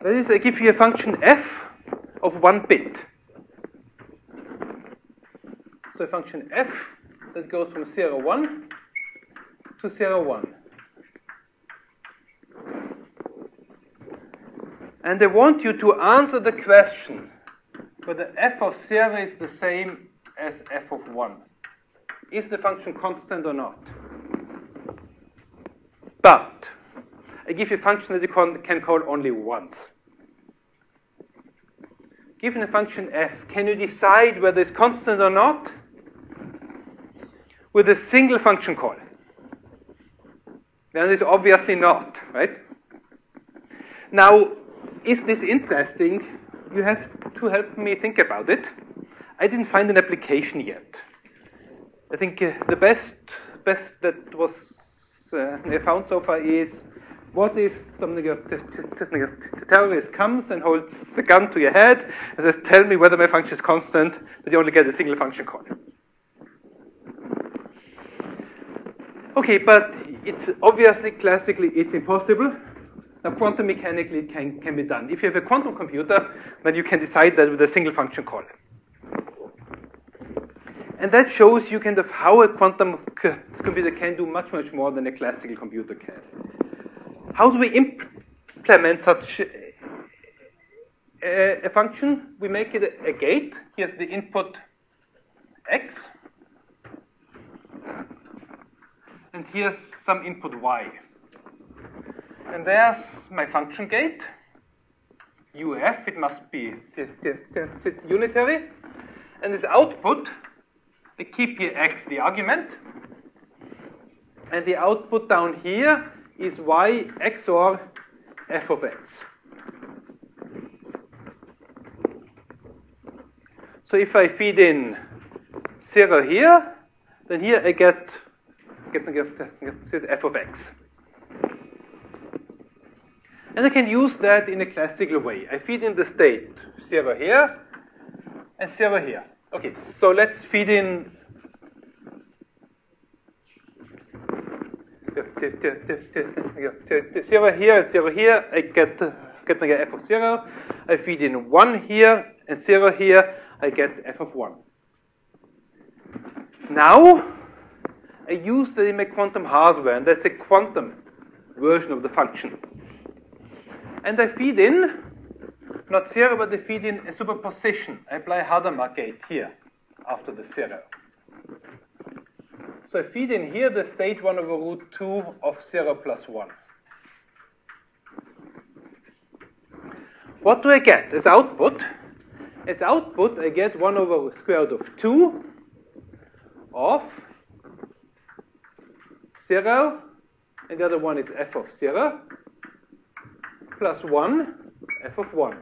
That is, I give you a function f of one bit. So a function f that goes from 0, 1 to 0, 1. And I want you to answer the question whether f of 0 is the same as f of 1. Is the function constant or not? But I give you a function that you can call only once. Given a function f, can you decide whether it's constant or not with a single function call? The answer is obviously not, right? Now, is this interesting? You have to help me think about it. I didn't find an application yet. I think uh, the best best that was uh, found so far is what if something a terrorist comes and holds the gun to your head and says, "Tell me whether my function is constant," but you only get a single function call. Okay, but it's obviously classically it's impossible. Now, quantum mechanically it can, can be done. If you have a quantum computer, then you can decide that with a single function call. And that shows you kind of how a quantum computer can do much, much more than a classical computer can. How do we implement such a, a function? We make it a, a gate. Here's the input x. And here's some input y. And there's my function gate. UF, it must be unitary. And this output, I keep here x, the argument. And the output down here is y XOR f of x. So if I feed in 0 here, then here I get, get, get, get f of x. And I can use that in a classical way. I feed in the state 0 here and 0 here. Okay, so let's feed in zero here and zero here. I get get like f of zero. I feed in one here and zero here. I get f of one. Now I use that in my quantum hardware, and that's a quantum version of the function. And I feed in, not zero, but I feed in a superposition. I apply Hadamard gate here after the zero. So I feed in here the state 1 over root 2 of 0 plus 1. What do I get as output? As output, I get 1 over square root of 2 of 0, and the other one is f of 0, plus 1, f of 1.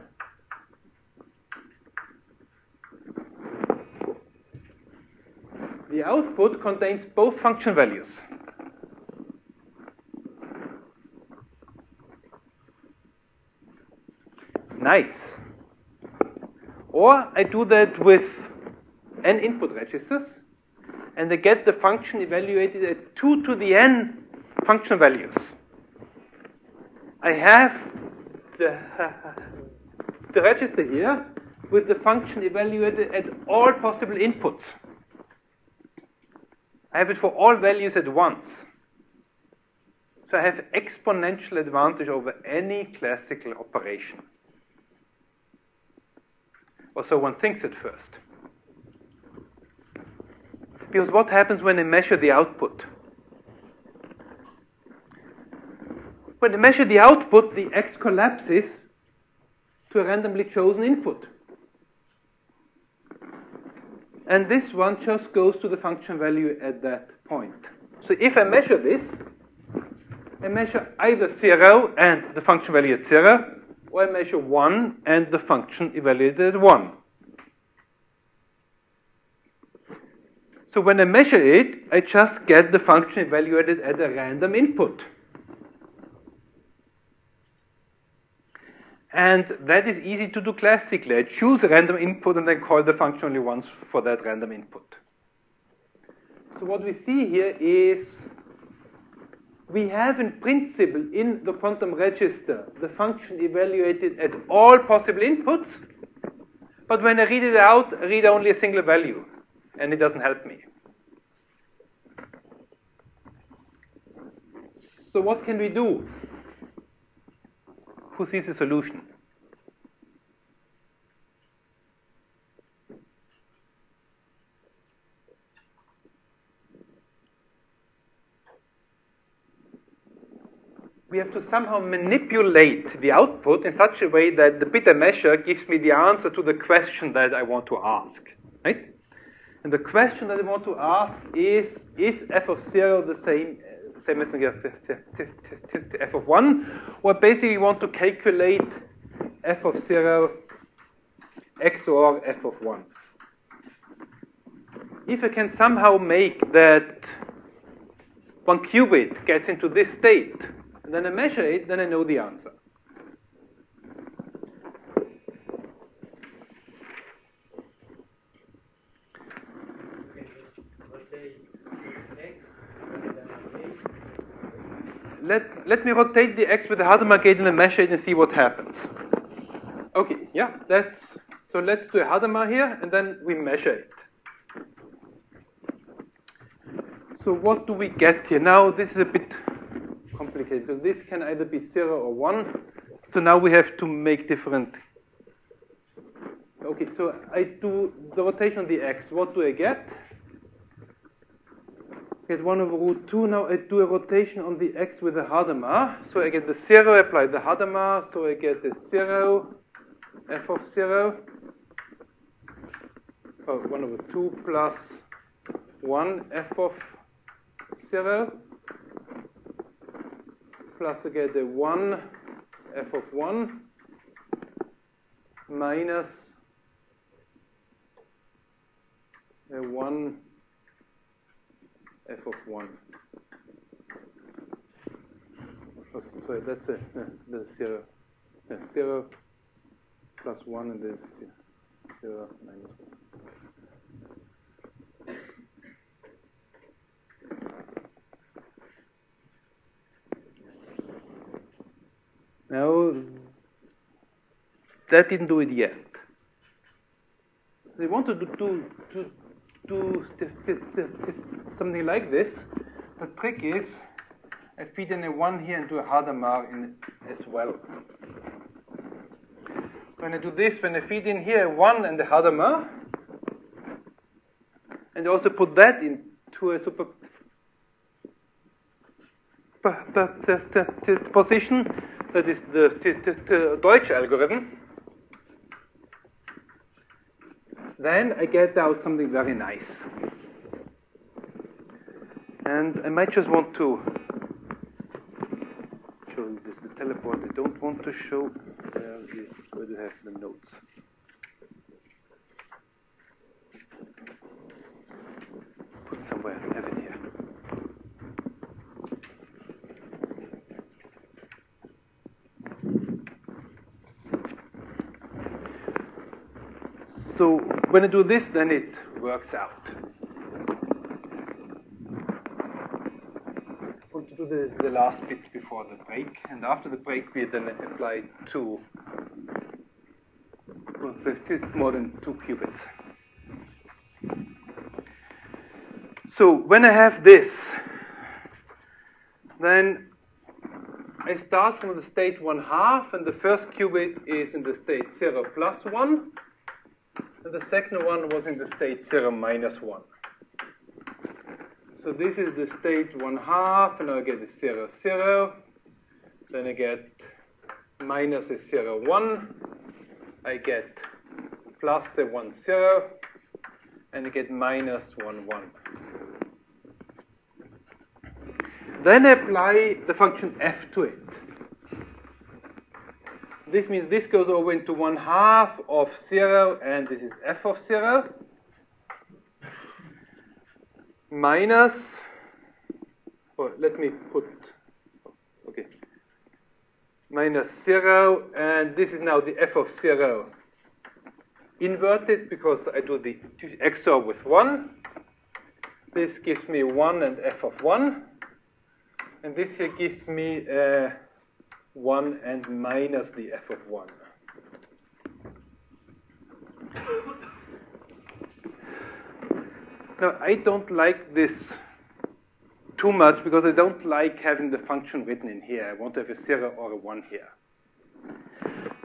The output contains both function values. Nice. Or I do that with n input registers, and I get the function evaluated at 2 to the n function values. I have the, *laughs* the register here with the function evaluated at all possible inputs. I have it for all values at once. So I have exponential advantage over any classical operation. Or so one thinks at first. Because what happens when I measure the output? When I measure the output, the X collapses to a randomly chosen input. And this one just goes to the function value at that point. So if I measure this, I measure either 0 and the function value at 0, or I measure 1 and the function evaluated at 1. So when I measure it, I just get the function evaluated at a random input. And that is easy to do classically. I choose a random input and then call the function only once for that random input. So what we see here is we have in principle in the quantum register the function evaluated at all possible inputs, but when I read it out, I read only a single value, and it doesn't help me. So what can we do? who sees a solution? we have to somehow manipulate the output in such a way that the bitter measure gives me the answer to the question that I want to ask, right? And the question that I want to ask is, is f of 0 the same same as f of 1? Or basically want to calculate f of 0 XOR f of 1. If I can somehow make that one qubit gets into this state, and then I measure it, then I know the answer. Let, let me rotate the x with the Hadamard gate and then measure it and see what happens. Okay, yeah, that's so let's do a Hadamard here and then we measure it. So what do we get here? Now this is a bit complicated because this can either be 0 or 1. So now we have to make different. Okay, so I do the rotation of the x. What do I get? Get 1 over root 2. Now I do a rotation on the x with the Hadamard. So I get the 0, I apply the Hadamard. So I get the 0, f of 0. Oh, 1 over 2 plus 1 f of 0 plus I get the 1 f of 1 minus a 1 f of 1. Oh, sorry, that's a, uh, the 0. Yeah, 0 plus 1 and this 0 minus 1. Now, that didn't do it yet. They wanted to do, to do something like this. The trick is, I feed in a 1 here and do a Hadamard in as well. When I do this, when I feed in here a 1 and a Hadamard, and also put that into a super position, that is the Deutsch algorithm, then I get out something very nice. And I might just want to show you this, the teleport. I don't want to show uh, where is where do I have the notes. Put somewhere, I have it here. So when I do this, then it works out. Want to do the, the last bit before the break, and after the break, we then apply two, more than two qubits. So when I have this, then I start from the state 1 half, and the first qubit is in the state 0 plus 1. And the second one was in the state 0 minus 1. So this is the state 1 half, and I get a 0, 0. Then I get minus a 0, 1. I get plus a 1, 0. And I get minus 1, 1. Then I apply the function f to it. This means this goes over into 1 half of 0, and this is f of 0, minus, oh, let me put, okay, minus 0, and this is now the f of 0 inverted because I do the XOR with 1. This gives me 1 and f of 1. And this here gives me uh, 1 and minus the f of 1. now, I don't like this too much because I don't like having the function written in here. I want to have a 0 or a 1 here.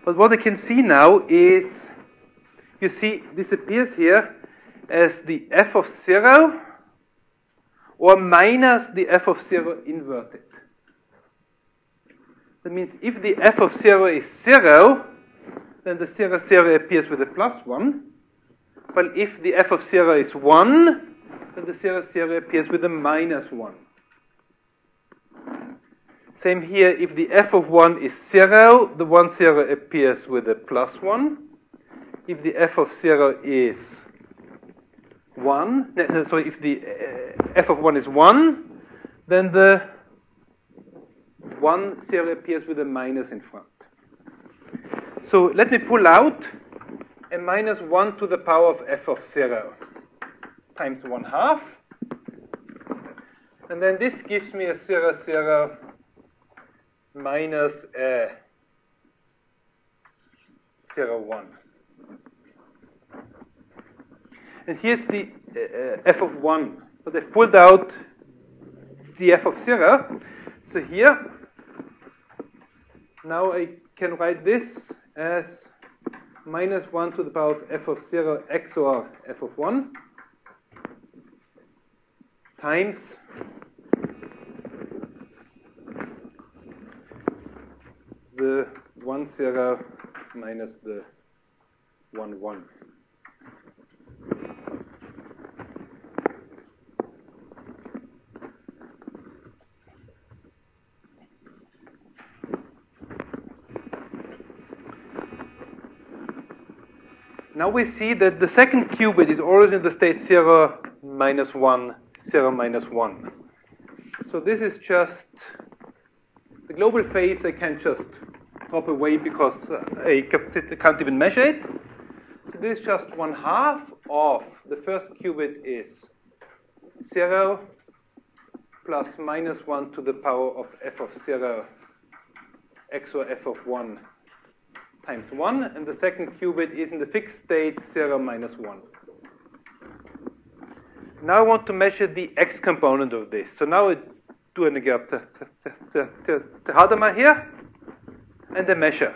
But what I can see now is, you see, this appears here as the f of 0 or minus the f of 0 inverted. That means if the f of 0 is 0, then the 0, 0 appears with a plus 1. But if the f of 0 is 1, then the 0, 0 appears with a minus 1. Same here, if the f of 1 is 0, the 1, 0 appears with a plus 1. If the f of 0 is 1, no, so if the uh, f of 1 is 1, then the 1, 0 appears with a minus in front. So let me pull out a minus 1 to the power of f of 0 times 1 half. And then this gives me a 0, 0 minus a 0, 1. And here's the uh, f of 1. But I've pulled out the f of 0. So here, now I can write this as minus 1 to the power of f of 0 XOR f of 1 times the 1 0 minus the 1 1. Now we see that the second qubit is always in the state 0, minus 1, 0, minus 1. So this is just the global phase I can just drop away because I can't even measure it. So this is just one half of the first qubit is 0 plus minus 1 to the power of f of 0 XOR f of 1 times 1, and the second qubit is in the fixed state 0 minus 1. Now I want to measure the x component of this. So now I do an Hadamard here, and a measure.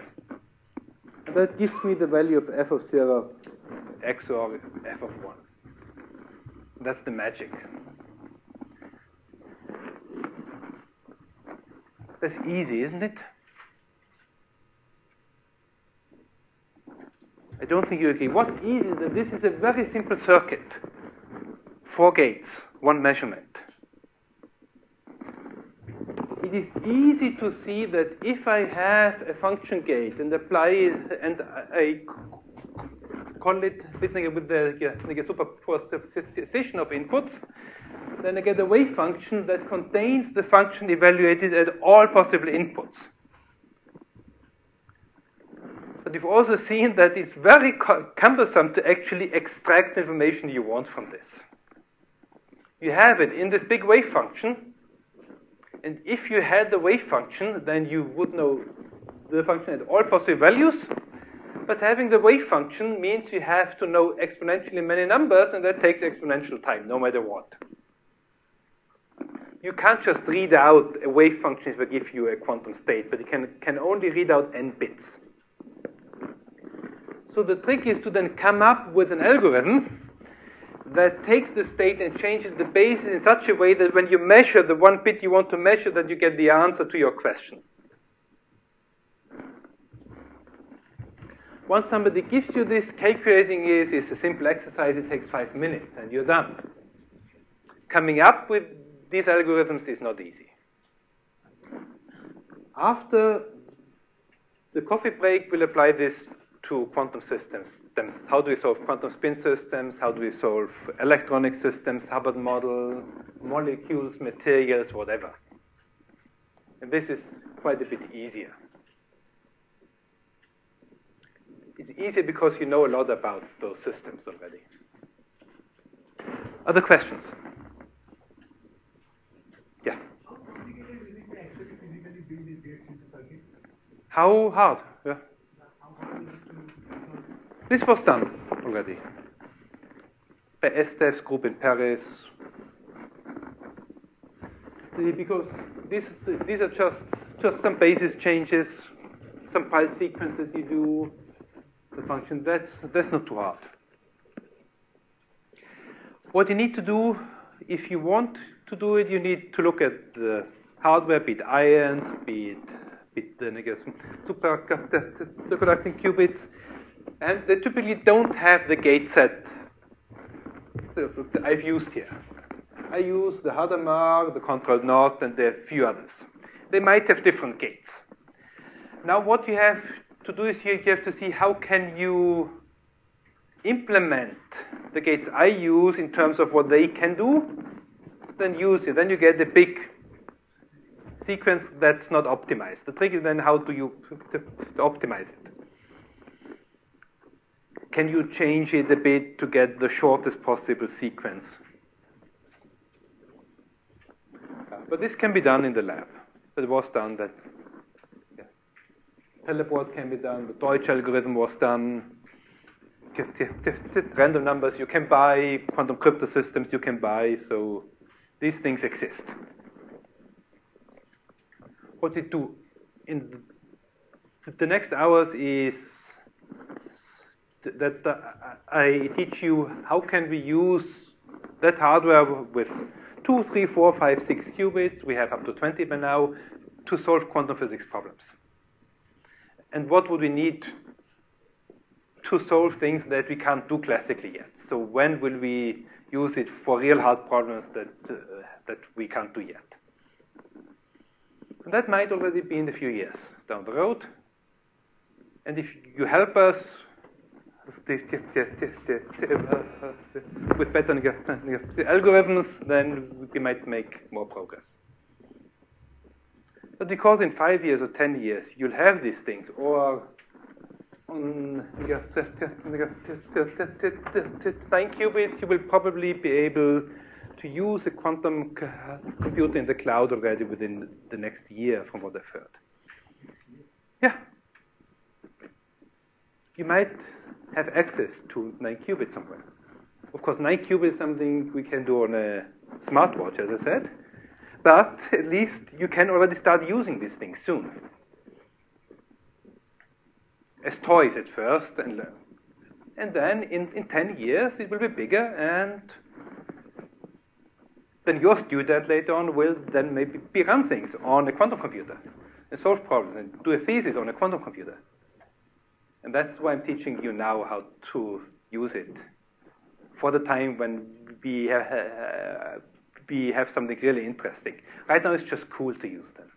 And that gives me the value of f of 0 XOR f of 1. That's the magic. That's easy, isn't it? I don't think you agree. What's easy is that this is a very simple circuit. Four gates, one measurement. It is easy to see that if I have a function gate and apply it and I call it with the, the superposition of inputs, then I get a wave function that contains the function evaluated at all possible inputs. But you've also seen that it's very cumbersome to actually extract the information you want from this. You have it in this big wave function, and if you had the wave function, then you would know the function at all possible values. But having the wave function means you have to know exponentially many numbers, and that takes exponential time, no matter what. You can't just read out a wave function if I give you a quantum state, but you can, can only read out n bits. So the trick is to then come up with an algorithm that takes the state and changes the basis in such a way that when you measure the one bit you want to measure, that you get the answer to your question. Once somebody gives you this, calculating is, is a simple exercise. It takes five minutes, and you're done. Coming up with these algorithms is not easy. After the coffee break, we'll apply this to quantum systems. How do we solve quantum spin systems? How do we solve electronic systems, Hubbard model, molecules, materials, whatever. And this is quite a bit easier. It's easier because you know a lot about those systems already. Other questions? Yeah. How hard? is it to actually physically build these gates into circuits? How hard? Yeah. How hard is it to because This was done already. By Esteve's group in Paris. Because this is, these are just, just some basis changes, some pulse sequences you do, the function. That's, that's not too hard. What you need to do, if you want to do it, you need to look at the hardware, be it ions, be it, bit superconducting qubits, and they typically don't have the gate set I've used here. I use the Hadamard, the control NOT, and a few others. They might have different gates. Now what you have to do is here you have to see how can you implement the gates I use in terms of what they can do, then use it. Then you get a big sequence that's not optimized. The trick is then how do you optimize it. Can you change it a bit to get the shortest possible sequence? But this can be done in the lab. It was done that yeah. teleport can be done, the Deutsch algorithm was done, random numbers you can buy, quantum crypto systems you can buy, so these things exist. What we do in the next hours is that uh, I teach you how can we use that hardware with two, three, four, five, six qubits, we have up to 20 by now, to solve quantum physics problems. And what would we need to solve things that we can't do classically yet? So when will we use it for real hard problems that, uh, that we can't do yet? And that might already be in a few years down the road. And if you help us with better algorithms, then we might make more progress. But because in five years or ten years you'll have these things, or on nine qubits, you will probably be able to use a quantum computer in the cloud already within the next year, from what I've heard. Yeah. You might have access to 9 qubits somewhere. Of course, 9 qubits is something we can do on a smartwatch, as I said. But at least you can already start using these things soon. As toys at first, and, and then in, in 10 years it will be bigger, and then your student later on will then maybe be run things on a quantum computer and solve problems and do a thesis on a quantum computer. And that's why I'm teaching you now how to use it for the time when we have, we have something really interesting. Right now, it's just cool to use them.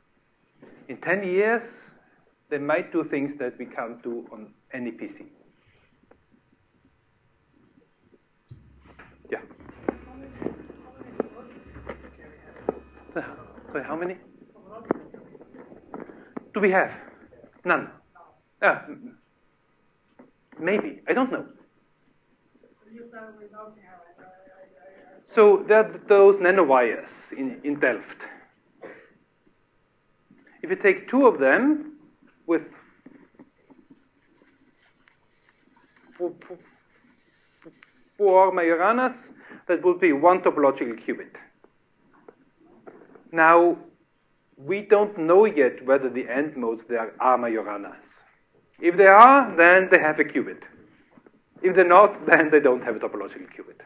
In 10 years, they might do things that we can't do on any PC. Yeah. So, sorry, how many? Do we have? None. Uh, Maybe. I don't know. So there are those nanowires in, in Delft. If you take two of them with four Majoranas, that would be one topological qubit. Now, we don't know yet whether the end modes there are Majoranas. If they are, then they have a qubit. If they're not, *laughs* then they don't have a topological qubit.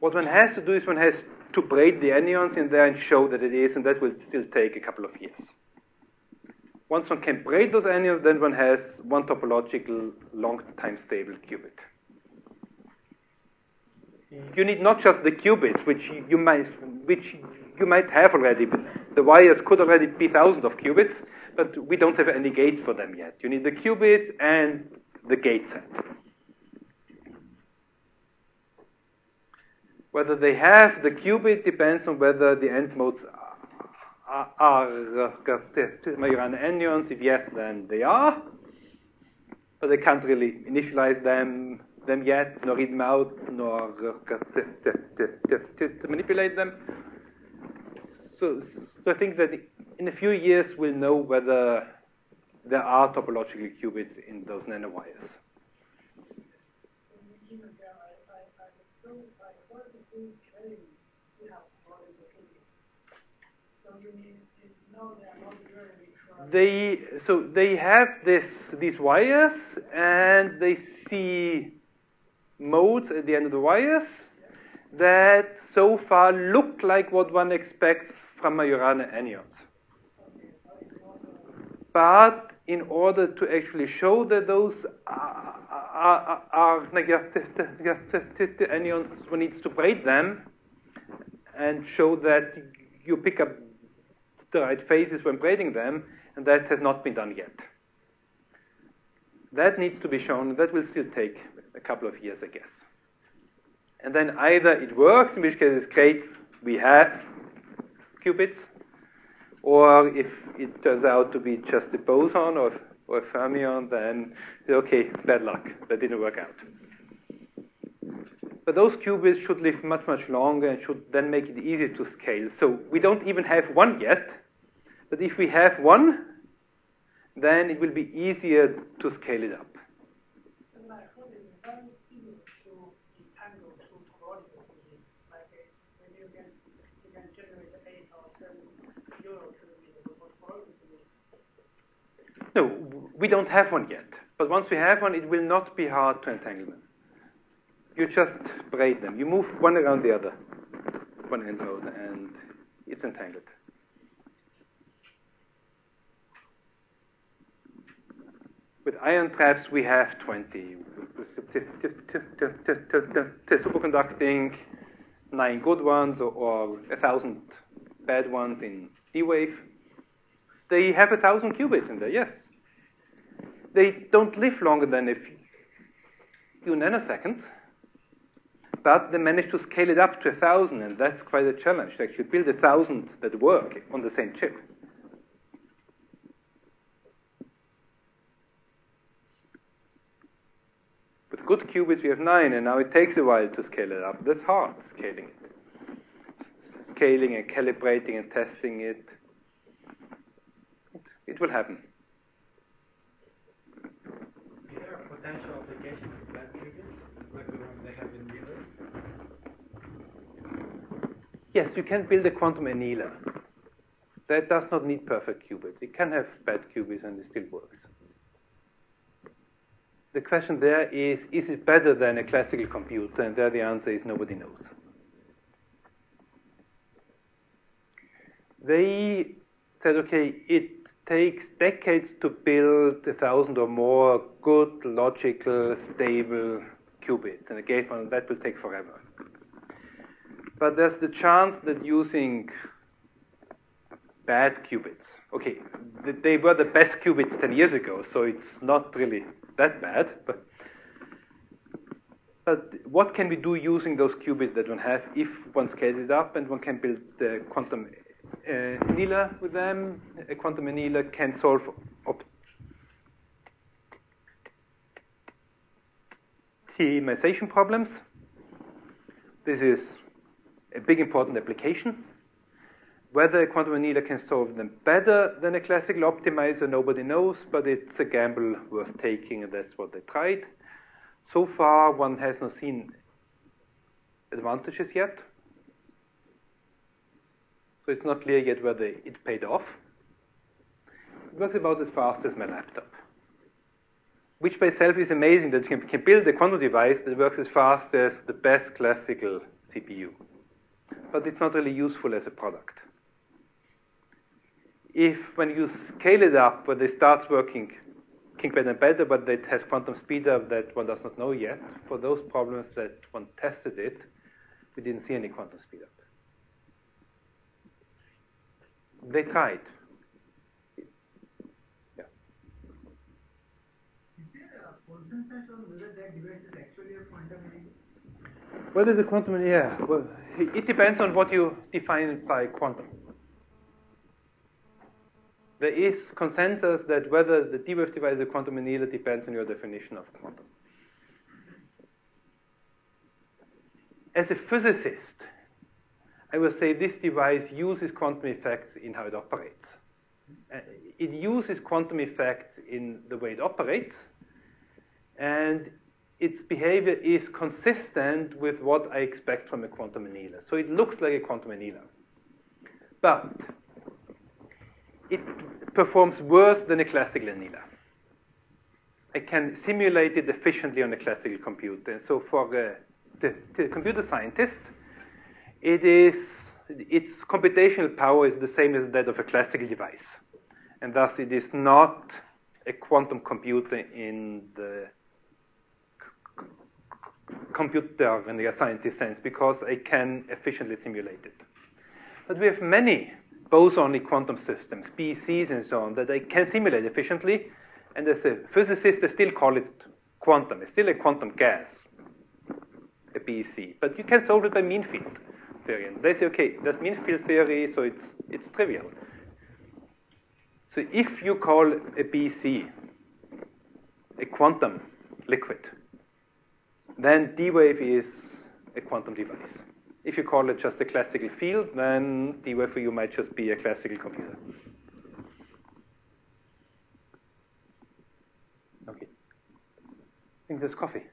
What one has to do is one has to braid the anyons in there and show that it is, and that will still take a couple of years. Once one can braid those anyons, then one has one topological long time stable qubit. You need not just the qubits, which you might, which you might have already. But the wires could already be thousands of qubits, but we don't have any gates for them yet. You need the qubits and the gate set. Whether they have the qubit depends on whether the end modes are, are Majorana anyons. If yes, then they are. But they can't really initialize them them yet, nor read them out, nor manipulate them. So, so I think that in a few years we'll know whether there are topological qubits in those nanowires. They so they have this these wires and they see modes at the end of the wires that so far look like what one expects from Majorana anyons. But in order to actually show that those are, negative, negative anyons, one needs to braid them and show that you pick up the right phases when braiding them, and that has not been done yet. That needs to be shown. That will still take a couple of years, I guess. And then either it works, in which case it's great, we have qubits, or if it turns out to be just a boson or, or a fermion, then okay, bad luck, that didn't work out. But those qubits should live much, much longer and should then make it easier to scale. So we don't even have one yet, but if we have one, then it will be easier to scale it up. No, we don't have one yet. But once we have one, it will not be hard to entangle them. You just braid them. You move one around the other, one end node, and it's entangled. With ion traps, we have 20. Superconducting, nine good ones, or a thousand bad ones in D wave. They have a thousand qubits in there, yes. They don't live longer than a few nanoseconds, but they manage to scale it up to a thousand, and that's quite a challenge to actually build a thousand that work on the same chip. With good qubits, we have nine, and now it takes a while to scale it up. That's hard, scaling it. Scaling and calibrating and testing it it will happen. Is there a potential application for bad qubits, like the ones they have in mirrors? Yes, you can build a quantum annealer. That does not need perfect qubits. It can have bad qubits and it still works. The question there is, is it better than a classical computer? And there the answer is nobody knows. They said, okay, it takes decades to build a thousand or more good, logical, stable qubits. And again, well, that will take forever. But there's the chance that using bad qubits, okay, they were the best qubits 10 years ago, so it's not really that bad. But, but what can we do using those qubits that one have if one scales it up and one can build the quantum Eh, annealer with them. A quantum annealer can solve optimization problems. This is a big important application. Whether a quantum annealer can solve them better than a classical optimizer, nobody knows, but it's a gamble worth taking, and that's what they tried. So far, one has not seen advantages yet. So it's not clear yet whether it paid off. It works about as fast as my laptop. Which by itself is amazing that you can build a quantum device that works as fast as the best classical CPU. But it's not really useful as a product. If when you scale it up, when it starts working king better and better, but it has quantum speed up that one does not know yet, for those problems that one tested it, we didn't see any quantum speed up. They tried. Yeah. Is there a consensus on whether that device is actually a quantum there's a quantum, yeah. Well, it depends on what you define by quantum. There is consensus that whether the D-Wave device is a quantum annealer depends on your definition of quantum. As a physicist, I will say this device uses quantum effects in how it operates. Uh, it uses quantum effects in the way it operates, and its behavior is consistent with what I expect from a quantum annealer. So it looks like a quantum annealer. But it performs worse than a classical annealer. I can simulate it efficiently on a classical computer. And so for uh, the, the computer scientist, it is, its computational power is the same as that of a classical device. and thus it is not a quantum computer in the computer in the scientist sense because I can efficiently simulate it. But we have many bosonic quantum systems, BECs and so on, that I can simulate efficiently, and as a physicist, I still call it quantum. It's still a quantum gas, a BEC. But you can solve it by mean field theory. And they say, okay, that's mean field theory, so it's, it's trivial. So if you call a BEC a quantum liquid, then D-wave is a quantum device. If you call it just a classical field, then D-wave for you might just be a classical computer. Okay. I think there's coffee.